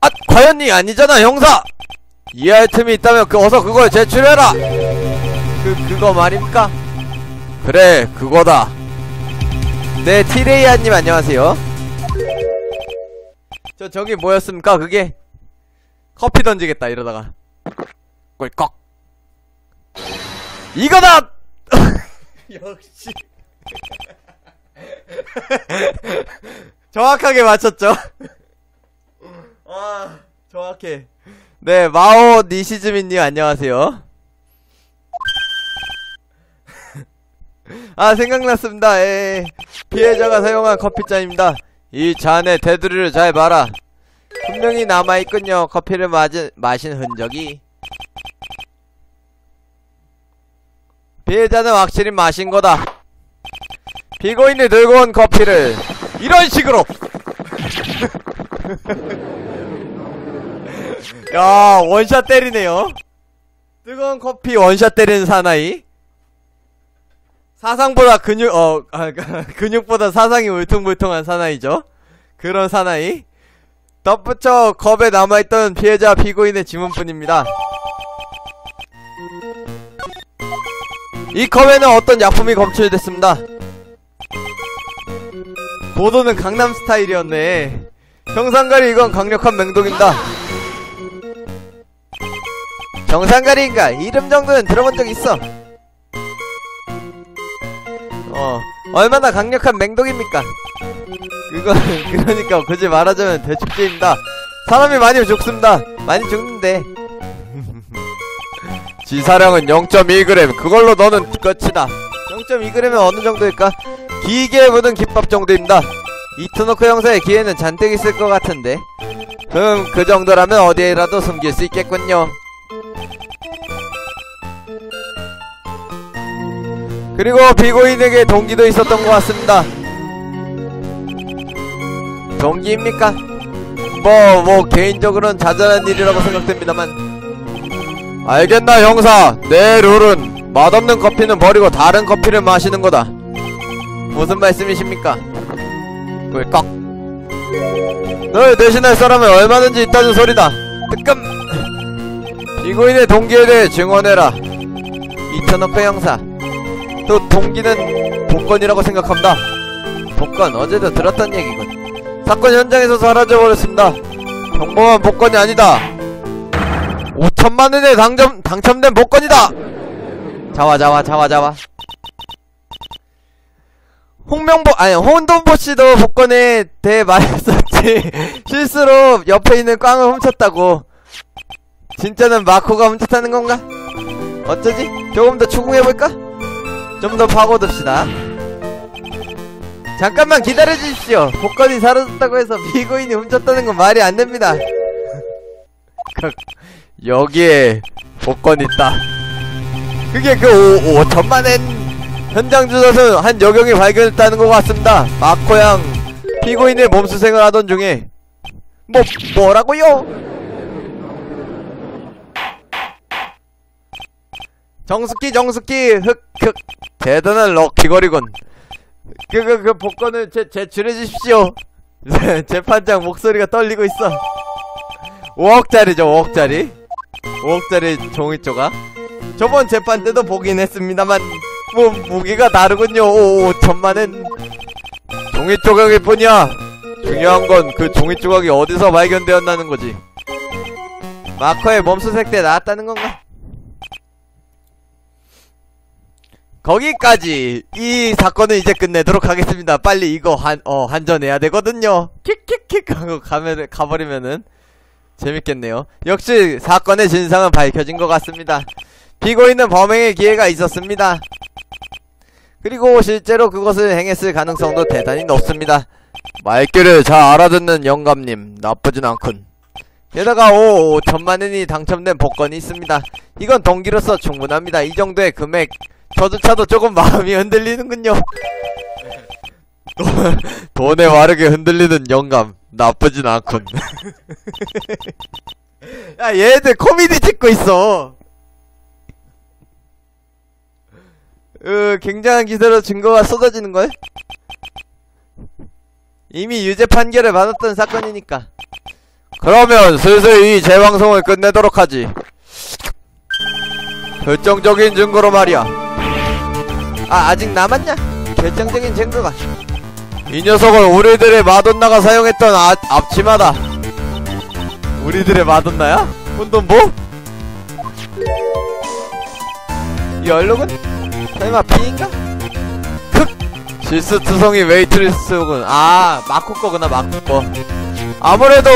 아, 과연 이 아니잖아, 형사! 이해할 틈이 있다면 그 어서 그걸 제출해라! 그, 그거 말입니까? 그래, 그거다. 네, 티레이아님 안녕하세요. 저, 저기 뭐였습니까, 그게? 커피 던지겠다, 이러다가. 꿀꺽. 이거다! [laughs] 역시. [laughs] 정확하게 맞췄죠? 와, [laughs] 정확해. 네, 마오 니시즈민님 안녕하세요. 아 생각났습니다 에 피해자가 사용한 커피잔입니다 이 잔에 테두리를 잘 봐라. 분명히 남아있군요. 커피를 마진, 마신 흔적이. 피해자는 확실히 마신 거다. 피고인이 들고 온 커피를. 이런 식으로. [laughs] 야 원샷 때리네요. 뜨거운 커피 원샷 때리는 사나이 사상보다 근육 어 아, [laughs] 근육보다 사상이 울퉁불퉁한 사나이죠. 그런 사나이. 덧붙여 컵에 남아있던 피해자 피고인의 지문뿐입니다. 이 컵에는 어떤 약품이 검출됐습니다. 보도는 강남 스타일이었네. 정상가리 이건 강력한 맹독입니다. 정상가리인가? 이름 정도는 들어본 적 있어 얼마나 강력한 맹독입니까? 그건 [laughs] 그러니까 굳이 말하자면 대축제입니다. 사람이 많이 죽습니다. 많이 죽는데. [laughs] 지사량은 0.2g 그걸로 너는 끝이다. 0.2g은 어느 정도일까? 기계에 묻은 김밥 정도입니다. 이트노크 형사의 기회는 잔뜩 있을 것 같은데. 흠, 그 정도라면 어디에라도 숨길 수 있겠군요. 그리고 피고인에게 동기도 있었던 것 같습니다. 동기입니까? 뭐, 뭐, 개인적으로는 자잘한 일이라고 생각됩니다만. 알겠나, 형사. 내 룰은 맛없는 커피는 버리고 다른 커피를 마시는 거다. 무슨 말씀이십니까? 꿀꺽. 널 대신할 사람은 얼마든지 있다는 소리다. 뜨끔! 피고인의 동기에 대해 증언해라. 이천억배 형사. 또 동기는 복권이라고 생각합니다. 복권 어제도 들었던 얘기군. 사건 현장에서 사라져버렸습니다. 평범한 복권이 아니다. 5천만원에 당첨, 당첨된 복권이다! 자와 자와 자와 자와 홍명보 아니 홍돈보 씨도 복권에 대해 말했었지 [laughs] 실수로 옆에 있는 꽝을 훔쳤다고 진짜는 마코가 훔쳤다는 건가? 어쩌지? 조금 더 추궁해볼까? 좀 더 파고듭시다. 잠깐만 기다려주십시오. 복권이 사라졌다고 해서 피고인이 훔쳤다는 건 말이 안 됩니다. [laughs] 여기에 복권 있다. 그게 그 오, 5천만엔 현장 주소는 한 여경이 발견했다는 것 같습니다. 마코양 피고인의 몸수생을 하던 중에. 뭐 뭐라고요? 정숙기 정숙기 흑흑 대단한 럭키거리군. 그 그 그 복권을 제 제출해 주십시오. 재판장 목소리가 떨리고 있어. 5억짜리죠 5억짜리 5억짜리 종이 조각 저번 재판 때도 보긴 했습니다만 뭐 무게가 다르군요 오, 천만엔 종이 조각일 뿐이야 중요한 건 그 종이 조각이 어디서 발견되었다는 거지 마커의 몸수색 때 나왔다는 건가? 거기까지 이 사건은 이제 끝내도록 하겠습니다 빨리 이거 한, 어, 한전해야 되거든요 킥킥킥 하고 가면, 가버리면은 재밌겠네요 역시 사건의 진상은 밝혀진 것 같습니다 피고인은 범행의 기회가 있었습니다 그리고 실제로 그것을 행했을 가능성도 대단히 높습니다. 말귀를 잘 알아듣는 영감님 나쁘진 않군. 게다가 오 5천만원이 당첨된 복권이 있습니다. 이건 동기로서 충분합니다. 이 정도의 금액 저조차도 조금 마음이 흔들리는군요. 돈에 마르게 흔들리는 영감 나쁘진 않군. [laughs] 야 얘들 코미디 찍고 있어. 으, 굉장한 기세로 증거가 쏟아지는걸? 이미 유죄 판결을 받았던 사건이니까. 그러면 슬슬 이 재방송을 끝내도록 하지. 결정적인 증거로 말이야. 아, 아직 남았냐? 결정적인 증거가. 이 녀석은 우리들의 마돈나가 사용했던 아, 앞치마다. 우리들의 마돈나야? 혼돈보? 이 얼룩은? 설마 피인가? 흑! 실수투성이 웨이트리스군 아 마코 거구나 마코 거 아무래도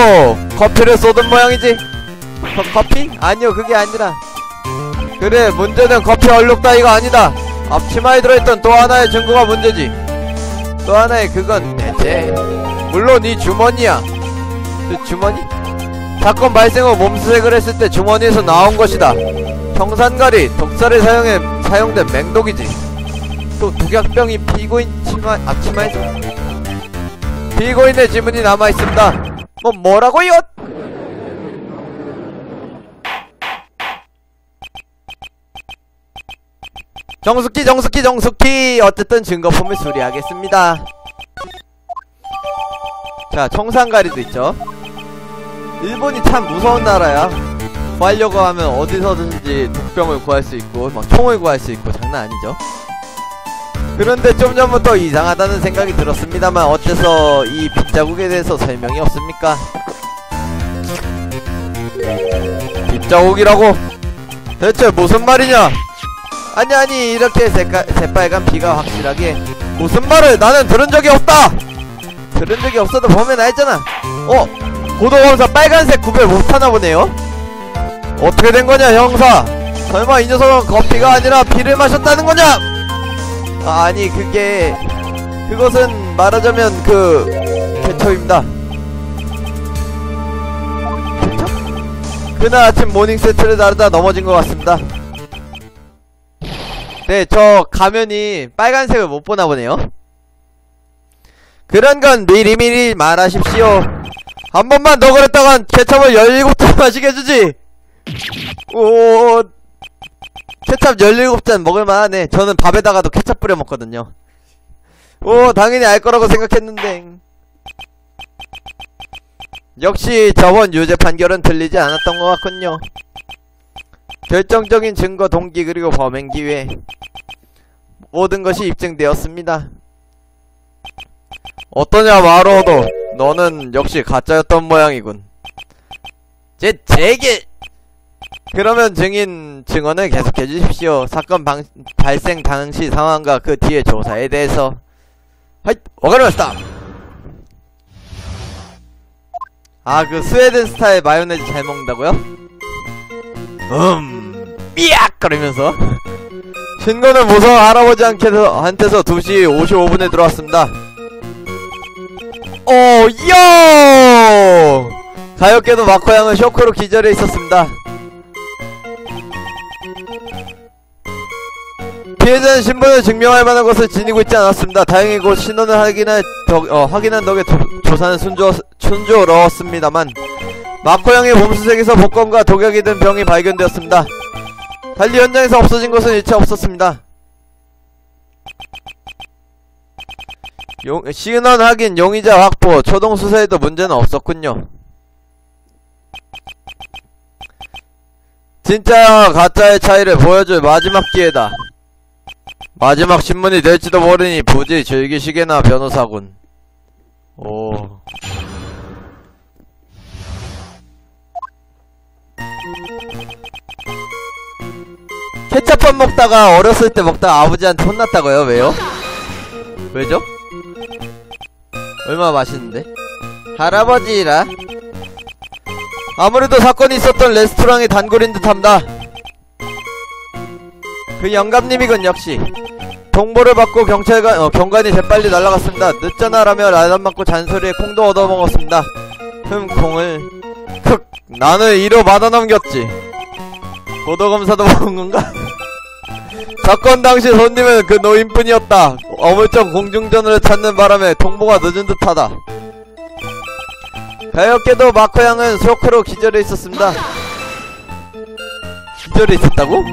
커피를 쏟은 모양이지 커, 커피? 아니요 그게 아니라 그래 문제는 커피 얼룩 따위가 아니다 앞치마에 들어있던 또 하나의 증거가 문제지. 또 하나의 그건 대체 물론 이 주머니야. 그 주머니? 사건 발생 후 몸수색을 했을 때 주머니에서 나온 것이다. 평산가리 독살에 사용해 사용된 맹독이지. 또 독약병이 피고인 치마 앞치마에서 피고인의 지문이 남아있습니다. 뭐 뭐라고요? 정숙기 정숙기 정숙기 어쨌든 증거품을 수리하겠습니다 자 청산가리도 있죠 일본이 참 무서운 나라야 구하려고 하면 어디서든지 독병을 구할 수 있고 막 총을 구할 수 있고 장난 아니죠 그런데 좀 전부터 이상하다는 생각이 들었습니다만 어째서 이 빗자국에 대해서 설명이 없습니까? 빗자국이라고? 대체 무슨 말이냐? 아니 아니 이렇게 색깔, 새빨간 피가 확실하게 무슨 말을 나는 들은 적이 없다! 들은 적이 없어도 보면 알잖아 어? 고도검사 빨간색 구별 못하나 보네요? 어떻게 된 거냐 형사 설마 이 녀석은 커피가 아니라 피를 마셨다는 거냐? 아, 아니 그게 그것은 말하자면 그 케첩입니다 케첩? 그날 아침 모닝 세트를 나르다 넘어진 것 같습니다 네, 저 가면이 빨간색을 못 보나 보네요. 그런 건 미리미리 말하십시오. 한 번만 더 그랬다간 케찹을 17잔 마시게 해주지! 오, 케찹 17잔 먹을만하네. 저는 밥에다가도 케찹 뿌려 먹거든요. 오, 당연히 알 거라고 생각했는데. 역시 저번 유죄 판결은 들리지 않았던 것 같군요. 결정적인 증거 동기 그리고 범행 기회 모든 것이 입증되었습니다. 어떠냐 마로도 너는 역시 가짜였던 모양이군. 제 제게 그러면 증인 증언을 계속해 주십시오. 사건 방, 발생 당시 상황과 그 뒤의 조사에 대해서. はい、分かりました. 아, 그 스웨덴 스타일 마요네즈 잘 먹는다고요? 음, 삐약! 그러면서. [laughs] 신고는 무서운 할아버지 한테서, 한테서 2시 55분에 들어왔습니다. 오, 요! 가엾게도 마코 양은 쇼크로 기절해 있었습니다. 피해자는 신분을 증명할 만한 것을 지니고 있지 않았습니다. 다행히 곧 신원을 확인할 덕, 어, 확인한 덕에 조, 조사는 순조, 순조로웠습니다만 마코 양의 몸수색에서 복권과 독약이 든 병이 발견되었습니다. 달리 현장에서 없어진 것은 일체 없었습니다. 용, 신원 확인, 용의자 확보, 초동 수사에도 문제는 없었군요. 진짜와 가짜의 차이를 보여줄 마지막 기회다. 마지막 신문이 될지도 모르니 부지 즐기시게나 변호사군. 오. 케첩밥 먹다가 어렸을 때 먹다가 아버지한테 혼났다고요? 왜요? 왜죠? 얼마나 맛있는데? 할아버지라 아무래도 사건이 있었던 레스토랑의 단골인 듯합니다 그 영감님이건 역시 통보를 받고 경찰관, 어, 경관이 재빨리 날아갔습니다 늦잖아 라며 라면 맞고 잔소리에 콩도 얻어먹었습니다 흠 콩을 크 나는 이로 받아넘겼지 고도검사도 [laughs] 먹은 건가? 사건 당시 손님은 그 노인뿐이었다. 어물쩍 공중전을 찾는 바람에 통보가 늦은 듯하다. 가엾게도 마코 양은 쇼크로 기절해 있었습니다. 기절해 있었다고?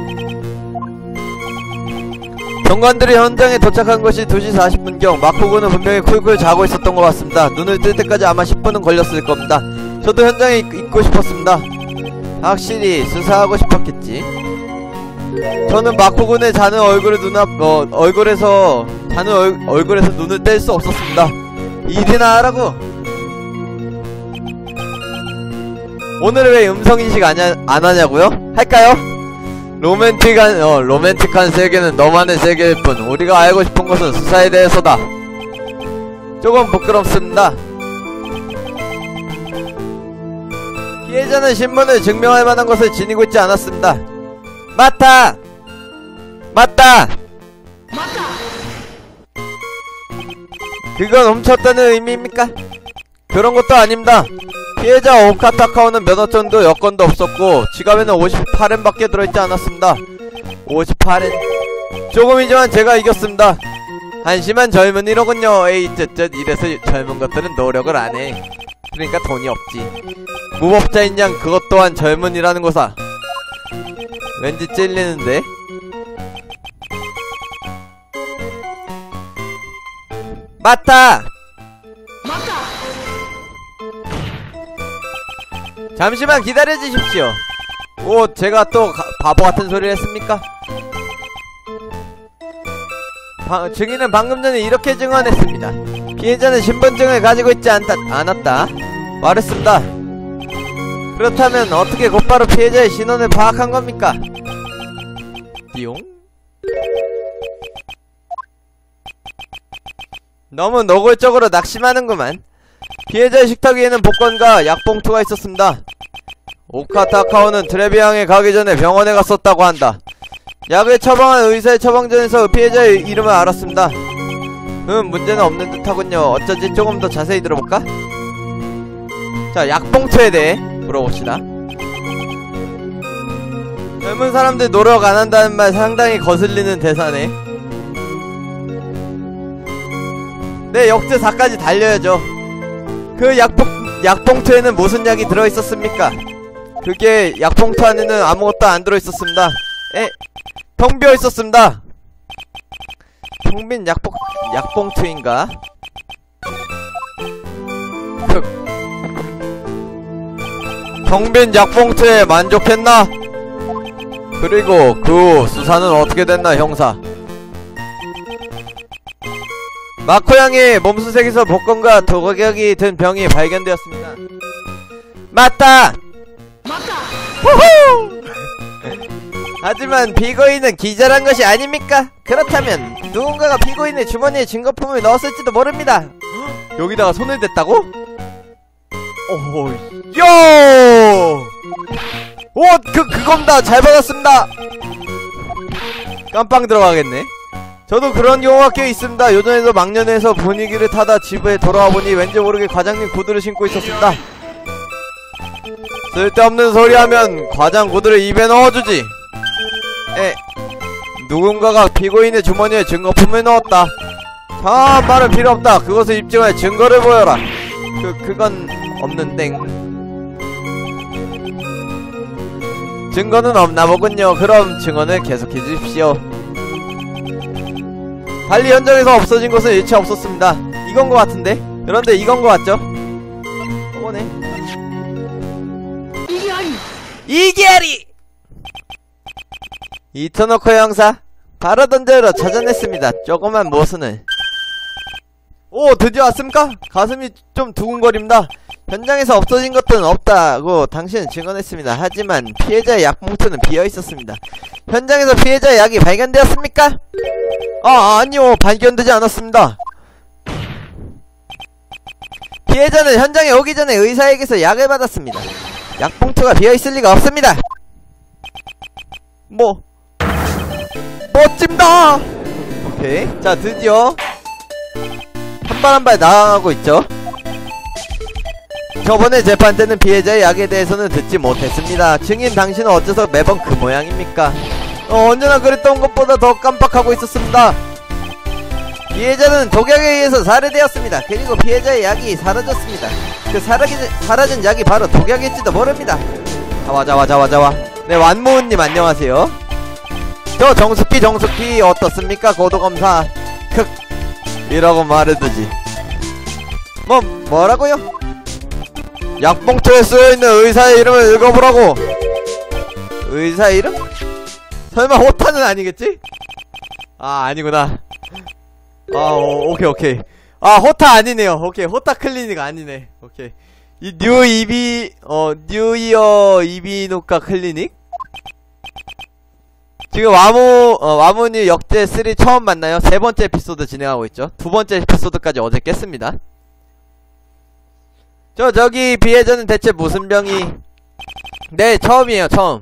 경관들이 현장에 도착한 것이 2시 40분경 마코군은 분명히 쿨쿨 자고 있었던 것 같습니다. 눈을 뜰 때까지 아마 10분은 걸렸을 겁니다. 저도 현장에 있, 있고 싶었습니다. 확실히 수사하고 싶었겠지. 저는 마코군의 자는 얼굴을 눈앞 어, 얼굴에서 자는 얼, 얼굴에서 눈을 뗄 수 없었습니다. 일이나 하라고. 오늘은 왜 음성 인식 안, 하, 안 하냐고요? 할까요? 로맨틱한 어 로맨틱한 세계는 너만의 세계일 뿐 우리가 알고 싶은 것은 수사에 대해서다. 조금 부끄럽습니다. 피해자는 신분을 증명할 만한 것을 지니고 있지 않았습니다. 맞다! 맞다! 그건 훔쳤다는 의미입니까? 그런 것도 아닙니다. 피해자 오카타카오는 면허증도 여권도 없었고 지갑에는 58엔밖에 들어있지 않았습니다. 58엔 조금이지만 제가 이겼습니다. 한심한 젊은이로군요. 에이 쯧쯧 이래서 젊은 것들은 노력을 안해. 그러니까 돈이 없지. 무법자인 양 그것 또한 젊은이라는 거사. 왠지 찔리는데? 맞다! 잠시만 기다려주십시오. 오, 제가 또 가- 바보 같은 소리를 했습니까? 바- 증인은 방금 전에 이렇게 증언했습니다. 피해자는 신분증을 가지고 있지 않다, 않았다. 말했습니다. 그렇다면 어떻게 곧바로 피해자의 신원을 파악한 겁니까? 띠용? 너무 노골적으로 낙심하는구만. 피해자의 식탁 위에는 복권과 약봉투가 있었습니다. 오카타카오는 트레비앙에 가기 전에 병원에 갔었다고 한다. 약을 처방한 의사의 처방전에서 피해자의 이름을 알았습니다. 음, 문제는 없는 듯하군요. 어쩐지 조금 더 자세히 들어볼까? 자, 약봉투에 대해 물어봅시다. 젊은 사람들 노력 안 한다는 말 상당히 거슬리는 대사네. 네, 역대 4까지 달려야죠. 그 약봉, 약봉투에는 무슨 약이 들어있었습니까? 그게 약봉투 안에는 아무것도 안 들어있었습니다. 에, 텅 비어 있었습니다. 텅빈 약봉, 약봉투인가? 흑. 텅빈 약봉투에 만족했나? 그리고 그 후 수사는 어떻게 됐나, 형사? 마코양의 몸수색에서 복권과 도각약이 든 병이 발견되었습니다. 맞다! 후후! 하지만 피고인은 기절한 것이 아닙니까? 그렇다면 누군가가 피고인의 주머니에 증거품을 넣었을지도 모릅니다. 헉, 여기다가 손을 댔다고? 오호, 요! 오, 그 그겁니다. 잘 받았습니다. 깜빵 들어가겠네. 저도 그런 경우가 꽤 있습니다. 요전에도 막년에서 분위기를 타다 집에 돌아와 보니 왠지 모르게 과장님 구두를 신고 있었습니다. 쓸데없는 소리 하면 과장 구두를 입에 넣어주지. 에, 누군가가 피고인의 주머니에 증거품을 넣었다. 아, 말은 필요 없다. 그것을 입증할 증거를 보여라. 그, 그건 없는데. 증거는 없나 보군요. 그럼 증언을 계속해 주십시오. 달리 현장에서 없어진 것은 일체 없었습니다. 이건 것 같은데? 그런데 이건 것 같죠? 이거네. 이계리! 이터노코 형사 바라던 대로 찾아냈습니다. 조그만 모순을. 오 드디어 왔습니까? 가슴이 좀 두근거립니다. 현장에서 없어진 것들은 없다고 당신은 증언했습니다. 하지만 피해자의 약봉투는 비어있었습니다. 현장에서 피해자의 약이 발견되었습니까? 아 아니요 발견되지 않았습니다. 피해자는 현장에 오기 전에 의사에게서 약을 받았습니다. 약봉투가 비어있을 리가 없습니다. 뭐 멋집니다. 오케이 자 드디어 한 발 한 발 나아가고 있죠. 저번에 재판 때는 피해자의 약에 대해서는 듣지 못했습니다. 증인 당신은 어째서 매번 그 모양입니까? 어, 언제나 그랬던 것보다 더 깜빡하고 있었습니다. 피해자는 독약에 의해서 살해되었습니다. 그리고 피해자의 약이 사라졌습니다. 그 사라진, 사라진 약이 바로 독약일지도 모릅니다. 자와 자와 자와 자와. 네 완무은님 안녕하세요. 저 정숙기 정숙기 어떻습니까 고도검사. 흑 이라고 말해두지. 뭐 뭐라고요? 약봉투에 쓰여있는 의사의 이름을 읽어보라고. 의사 이름? 설마 호타는 아니겠지? 아 아니구나. 아 오, 오케이 오케이. 아 호타 아니네요. 오케이 호타 클리닉 아니네. 오케이. 이 뉴 이비 어 뉴이어 이비노카 클리닉? 지금 와무 어, 와무니 역대 3 처음 만나요. 세 번째 에피소드 진행하고 있죠. 두 번째 에피소드까지 어제 깼습니다 저 저기 피해자는 대체 무슨 병이 네 처음이에요 처음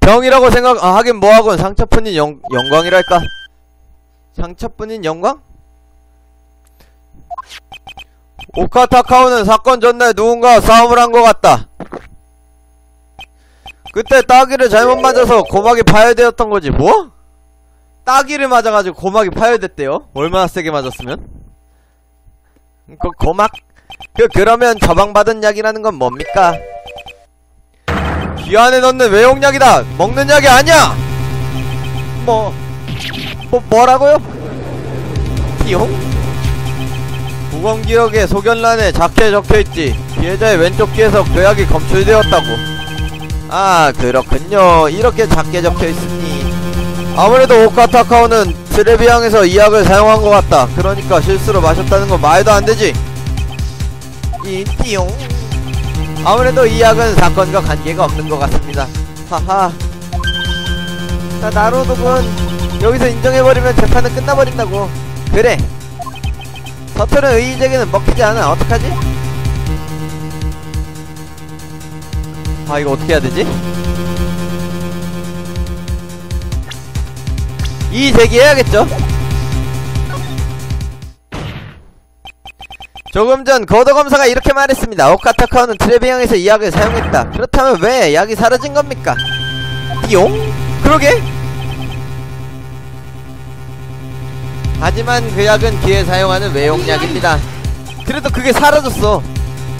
병이라고 생각 아, 하긴 뭐하건 상처 푸는 영, 영광이랄까 상처뿐인 영광? 오카타카오는 사건 전날 누군가 싸움을 한 것 같다. 그때 따기를 잘못 맞아서 고막이 파열되었던 거지. 뭐? 따기를 맞아가지고 고막이 파열됐대요. 얼마나 세게 맞았으면? 그 고막? 그 그러면 처방받은 약이라는 건 뭡니까? 귀 안에 넣는 외용약이다. 먹는 약이 아니야. 뭐, 뭐 뭐라고요? 띠용? 무검기록의 소견란에 작게 적혀있지 피해자의 왼쪽 귀에서 그 약이 검출되었다고 아 그렇군요 이렇게 작게 적혀있으니 아무래도 오카타카오는 트레비앙에서 이 약을 사용한 것 같다 그러니까 실수로 마셨다는 건 말도 안되지 이 띠용 아무래도 이 약은 사건과 관계가 없는 것 같습니다 하하 자 나로독은 여기서 인정해버리면 재판은 끝나버린다고 그래 서투른 의의제기는 먹히지 않아 어떡하지? 아 이거 어떻게 해야 되지? 이 제기 해야겠죠? 조금 전 거도검사가 이렇게 말했습니다 오카타카오는 트레비앙에서 이 약을 사용했다 그렇다면 왜 약이 사라진 겁니까? 띠용? 그러게? 하지만 그 약은 귀에 사용하는 외용약입니다. 그래도 그게 사라졌어.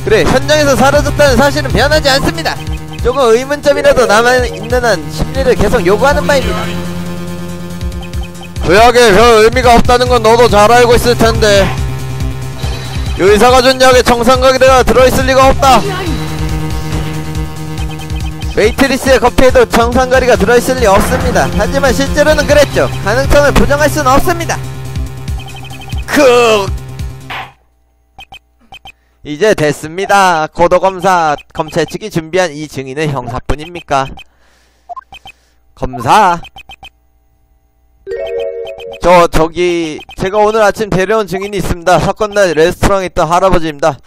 그래, 현장에서 사라졌다는 사실은 변하지 않습니다. 조금 의문점이라도 남아있는 한 심리를 계속 요구하는 바입니다. 그 약에 별 의미가 없다는 건 너도 잘 알고 있을 텐데. 의사가 준 약에 정상가리가 들어있을 리가 없다. 웨이트리스의 커피에도 청산가리가 들어있을 리 없습니다. 하지만 실제로는 그랬죠. 가능성을 부정할 수는 없습니다. 크 이제 됐습니다. 고도검사 검찰 측이 준비한 이 증인은 형사뿐입니까? 검사 저 저기 제가 오늘 아침 데려온 증인이 있습니다. 사건 날 레스토랑에 있던 할아버지입니다.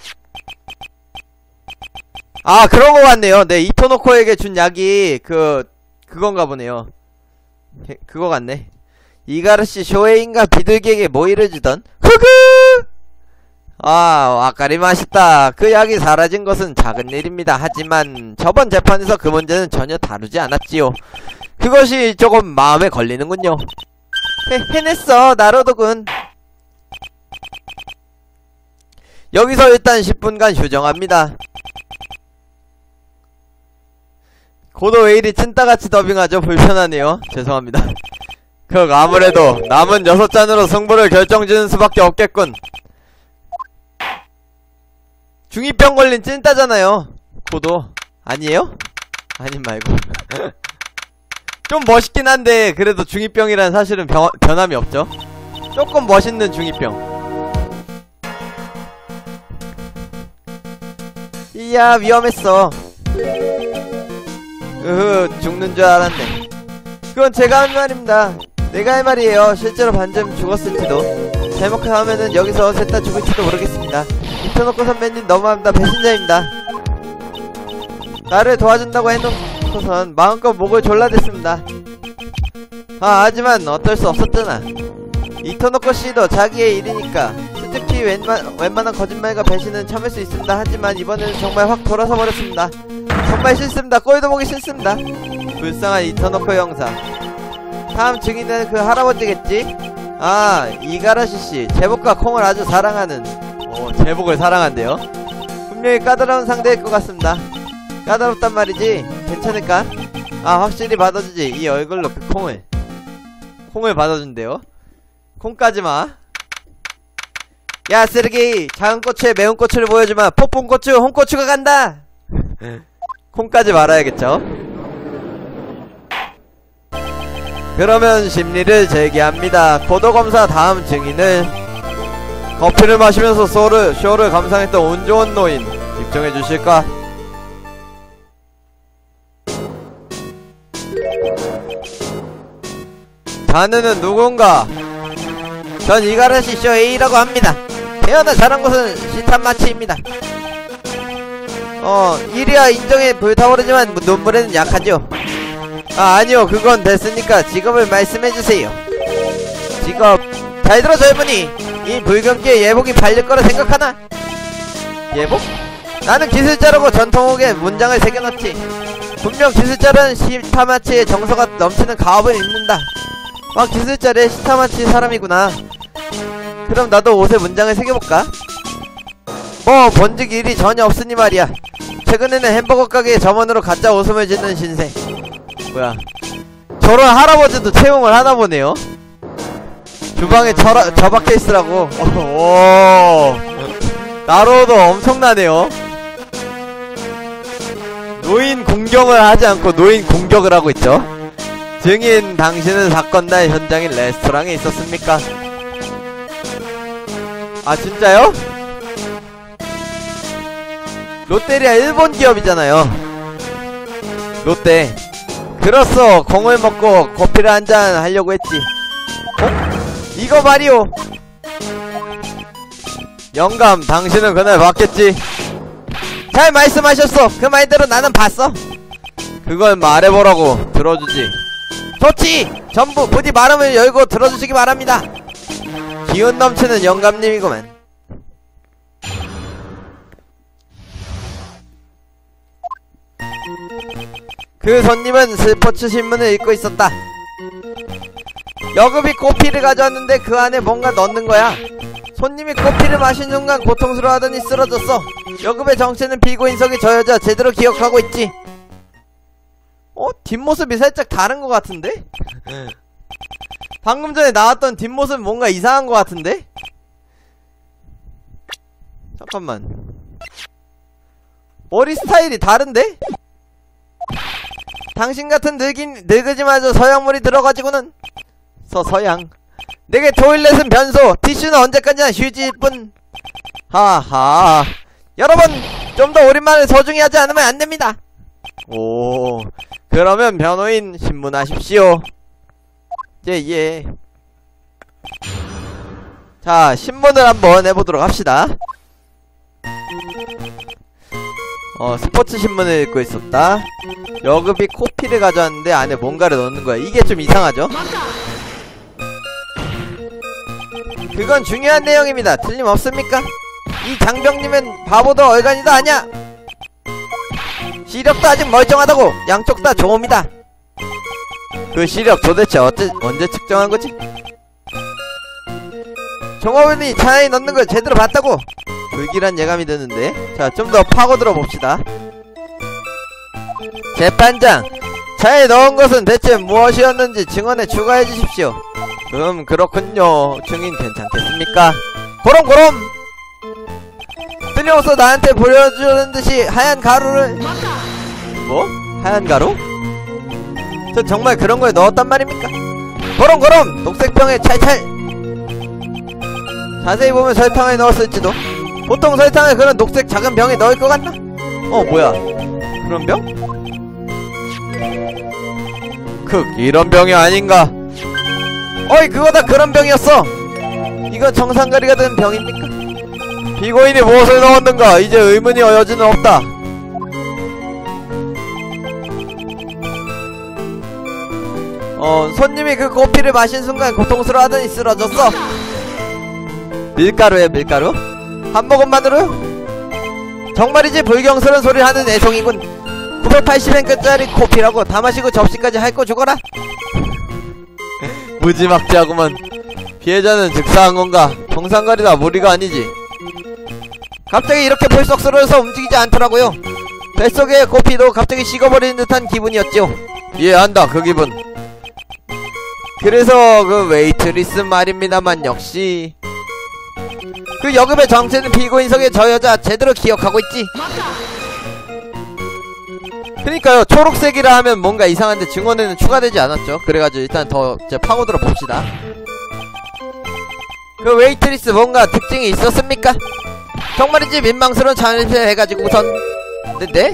아 그런 거 같네요. 네 이토노코에게 준 약이 그 그건가 보네요. 그거 같네. 이가르시 쇼헤인가 비둘기에게 모이를 주던 흐그 아 아까리 맛있다 그 약이 사라진 것은 작은 일입니다 하지만 저번 재판에서 그 문제는 전혀 다루지 않았지요 그것이 조금 마음에 걸리는군요 해, 해냈어 나로독은. 여기서 일단 10분간 휴정합니다. 고도 왜 이리 찐따같이 더빙하죠. 불편하네요. 죄송합니다. 그 아무래도 남은 여섯 잔으로 승부를 결정지는 수밖에 없겠군. 중이병 걸린 찐따잖아요. 고도. 아니에요? 아님 말고 [laughs] 좀 멋있긴 한데 그래도 중이병이란 사실은 병, 변함이 없죠 조금 멋있는 중이병 이야 위험했어 으흐 죽는 줄 알았네 그건 제가 한 말입니다 내가 할 말이에요. 실제로 반쯤 죽었을지도. 잘못하면은 여기서 셋 다 죽을지도 모르겠습니다. 이터놓고 선배님 너무합니다. 배신자입니다. 나를 도와준다고 해놓 고선 마음껏 목을 졸라댔습니다. 아 하지만 어쩔 수 없었잖아. 이터노코 씨도 자기의 일이니까 솔직히 웬만, 웬만한 거짓말과 배신은 참을 수 있습니다. 하지만 이번에는 정말 확 돌아서 버렸습니다. 정말 싫습니다. 꼴도 보기 싫습니다. 불쌍한 이터노코 형사. 다음 증인은 그 할아버지겠지? 아 이가라시씨 제복과 콩을 아주 사랑하는 오 제복을 사랑한대요 분명히 까다로운 상대일 것 같습니다 까다롭단 말이지. 괜찮을까? 아 확실히 받아주지. 이 얼굴로 그 콩을. 콩을 받아준대요. 콩까지마. 야 쓰레기. 작은 고추에 매운 고추를 보여주마. 폭풍 고추 홍고추가 간다. [laughs] 콩까지 말아야겠죠? 그러면 심리를 제기합니다. 고도검사 다음 증인을 커피를 마시면서 쇼를, 쇼를 감상했던 운 좋은 노인. 입증해 주실까? 자네는 누군가? 전 이가라시 쇼 A라고 합니다. 태어나 자란 곳은 시탄마치입니다. 어, 이리야 인정에 불타오르지만 눈물에는 약하죠. 아 아니요 그건 됐으니까 직업을 말씀해주세요 직업 잘 들어 젊은이 이 불경기에 예복이 발릴 거라 생각하나? 예복? 나는 기술자라고 전통옥에 문장을 새겨놨지 분명 기술자는 시타마치의 정서가 넘치는 가업을 입는다 아 기술자래. 시타마치 사람이구나. 그럼 나도 옷에 문장을 새겨볼까? 뭐 본즉 일이 전혀 없으니 말이야. 최근에는 햄버거 가게에 점원으로 가짜 웃음을 짓는 신세. 뭐야. 저런 할아버지도 채용을 하나 보네요? 주방에 저라, 저박혀 있으라고. [laughs] 오. 나로도 엄청나네요. 노인 공격을 하지 않고 노인 공격을 하고 있죠 증인 당신은 사건 날 현장인 레스토랑에 있었습니까? 아 진짜요? 롯데리아 일본 기업이잖아요. 롯데 그렇소. 공을 먹고 커피를 한잔 하려고 했지. 어? 이거 말이오. 영감 당신은 그날 봤겠지? 잘 말씀하셨어 그 말대로 나는 봤어. 그걸 말해보라고 들어주지 좋지 전부 부디 마음을 열고 들어주시기 바랍니다. 기운 넘치는 영감님이구만. 그 손님은 스포츠 신문을 읽고 있었다. 여급이 코피를 가져왔는데 그 안에 뭔가 넣는 거야. 손님이 코피를 마신 순간 고통스러워하더니 쓰러졌어. 여급의 정체는 피고인석이 저 여자 제대로 기억하고 있지. 어? 뒷모습이 살짝 다른 것 같은데? 방금 전에 나왔던 뒷모습 뭔가 이상한 것 같은데? 잠깐만. 머리 스타일이 다른데? 당신 같은 늙긴, 늙으지마저 서양물이 들어가지고는. 서 서양. 내게 토일렛은 변소. 티슈는 언제까지나 휴지일 뿐. 하하. 여러분 좀더 우리말을 소중히 하지 않으면 안됩니다. 오 그러면 변호인 신문하십시오. 예 예. 자 신문을 한번 해보도록 합시다. 어 스포츠 신문을 읽고 있었다. 여급이 코피를 가져왔는데 안에 뭔가를 넣는 거야. 이게 좀 이상하죠? 그건 중요한 내용입니다. 틀림없습니까? 이 장병님은 바보도 얼간이도 아냐 시력도 아직 멀쩡하다고. 양쪽 다 좋음이다. 그 시력 도대체 어째, 언제 측정한 거지? 종업원이 차에 넣는 걸 제대로 봤다고. 불길한 예감이 드는데. 자 좀 더 파고들어 봅시다. 재판장 차에 넣은 것은 대체 무엇이었는지 증언에 추가해 주십시오. 음 그렇군요. 증인 괜찮겠습니까? 고롬고롬 틀림없어 나한테 보여주는 듯이 하얀 가루를 뭐? 하얀 가루? 전 정말 그런 걸 넣었단 말입니까? 고롬고롬 녹색병에 찰찰 자세히 보면 설탕을 넣었을지도 보통 설탕을 그런 녹색 작은 병에 넣을 것 같나? 어 뭐야 그런 병? 크 이런 병이 아닌가 어이 그거 다 그런 병이었어 이거 정상가리가 된 병입니까? 피고인이 무엇을 넣었는가? 이제 의문이 여지는 없다. 어 손님이 그 커피를 마신 순간 고통스러워하더니 쓰러졌어. 밀가루에 밀가루? 한 모금만으로요? 정말이지? 불경스러운 소리를 하는 애송이군. 980엔끝짜리 커피라고 다 마시고 접시까지 할거 죽어라. [laughs] 무지막지하구만 피해자는 즉사한 건가? 정상가리다 무리가 아니지 갑자기 이렇게 벌썩 쓰러져서 움직이지 않더라고요. 뱃속의 커피도 갑자기 식어버리는 듯한 기분이었죠 이해한다 그 기분. 그래서 그 웨이트리스 말입니다만 역시. 그 여급의 정체는 피고인석의 저 여자 제대로 기억하고 있지. 그니까요 초록색이라 하면 뭔가 이상한데 증언에는 추가되지 않았죠. 그래가지고 일단 더 이제 파고들어 봅시다. 그 웨이트리스 뭔가 특징이 있었습니까? 정말이지 민망스러운 자연을 해가지고 우선 네? 네?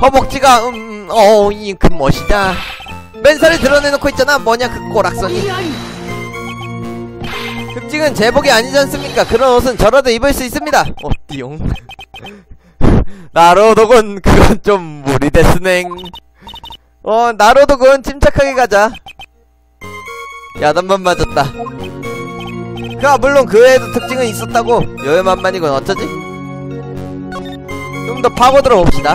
허벅지가 음... 어이 그 멋이다. 맨살을 드러내놓고 있잖아. 뭐냐 그 꼬락선이. 특징은 제복이 아니지 않습니까? 그런 옷은 저라도 입을 수 있습니다. 어 띠용. [laughs] 나로독은 그건 좀 무리됐으넹. 어 나로독은 침착하게 가자. 야단만 맞았다 그 물론 그 애도 특징은 있었다고. 여유만만이건 어쩌지? 좀 더 파고들어 봅시다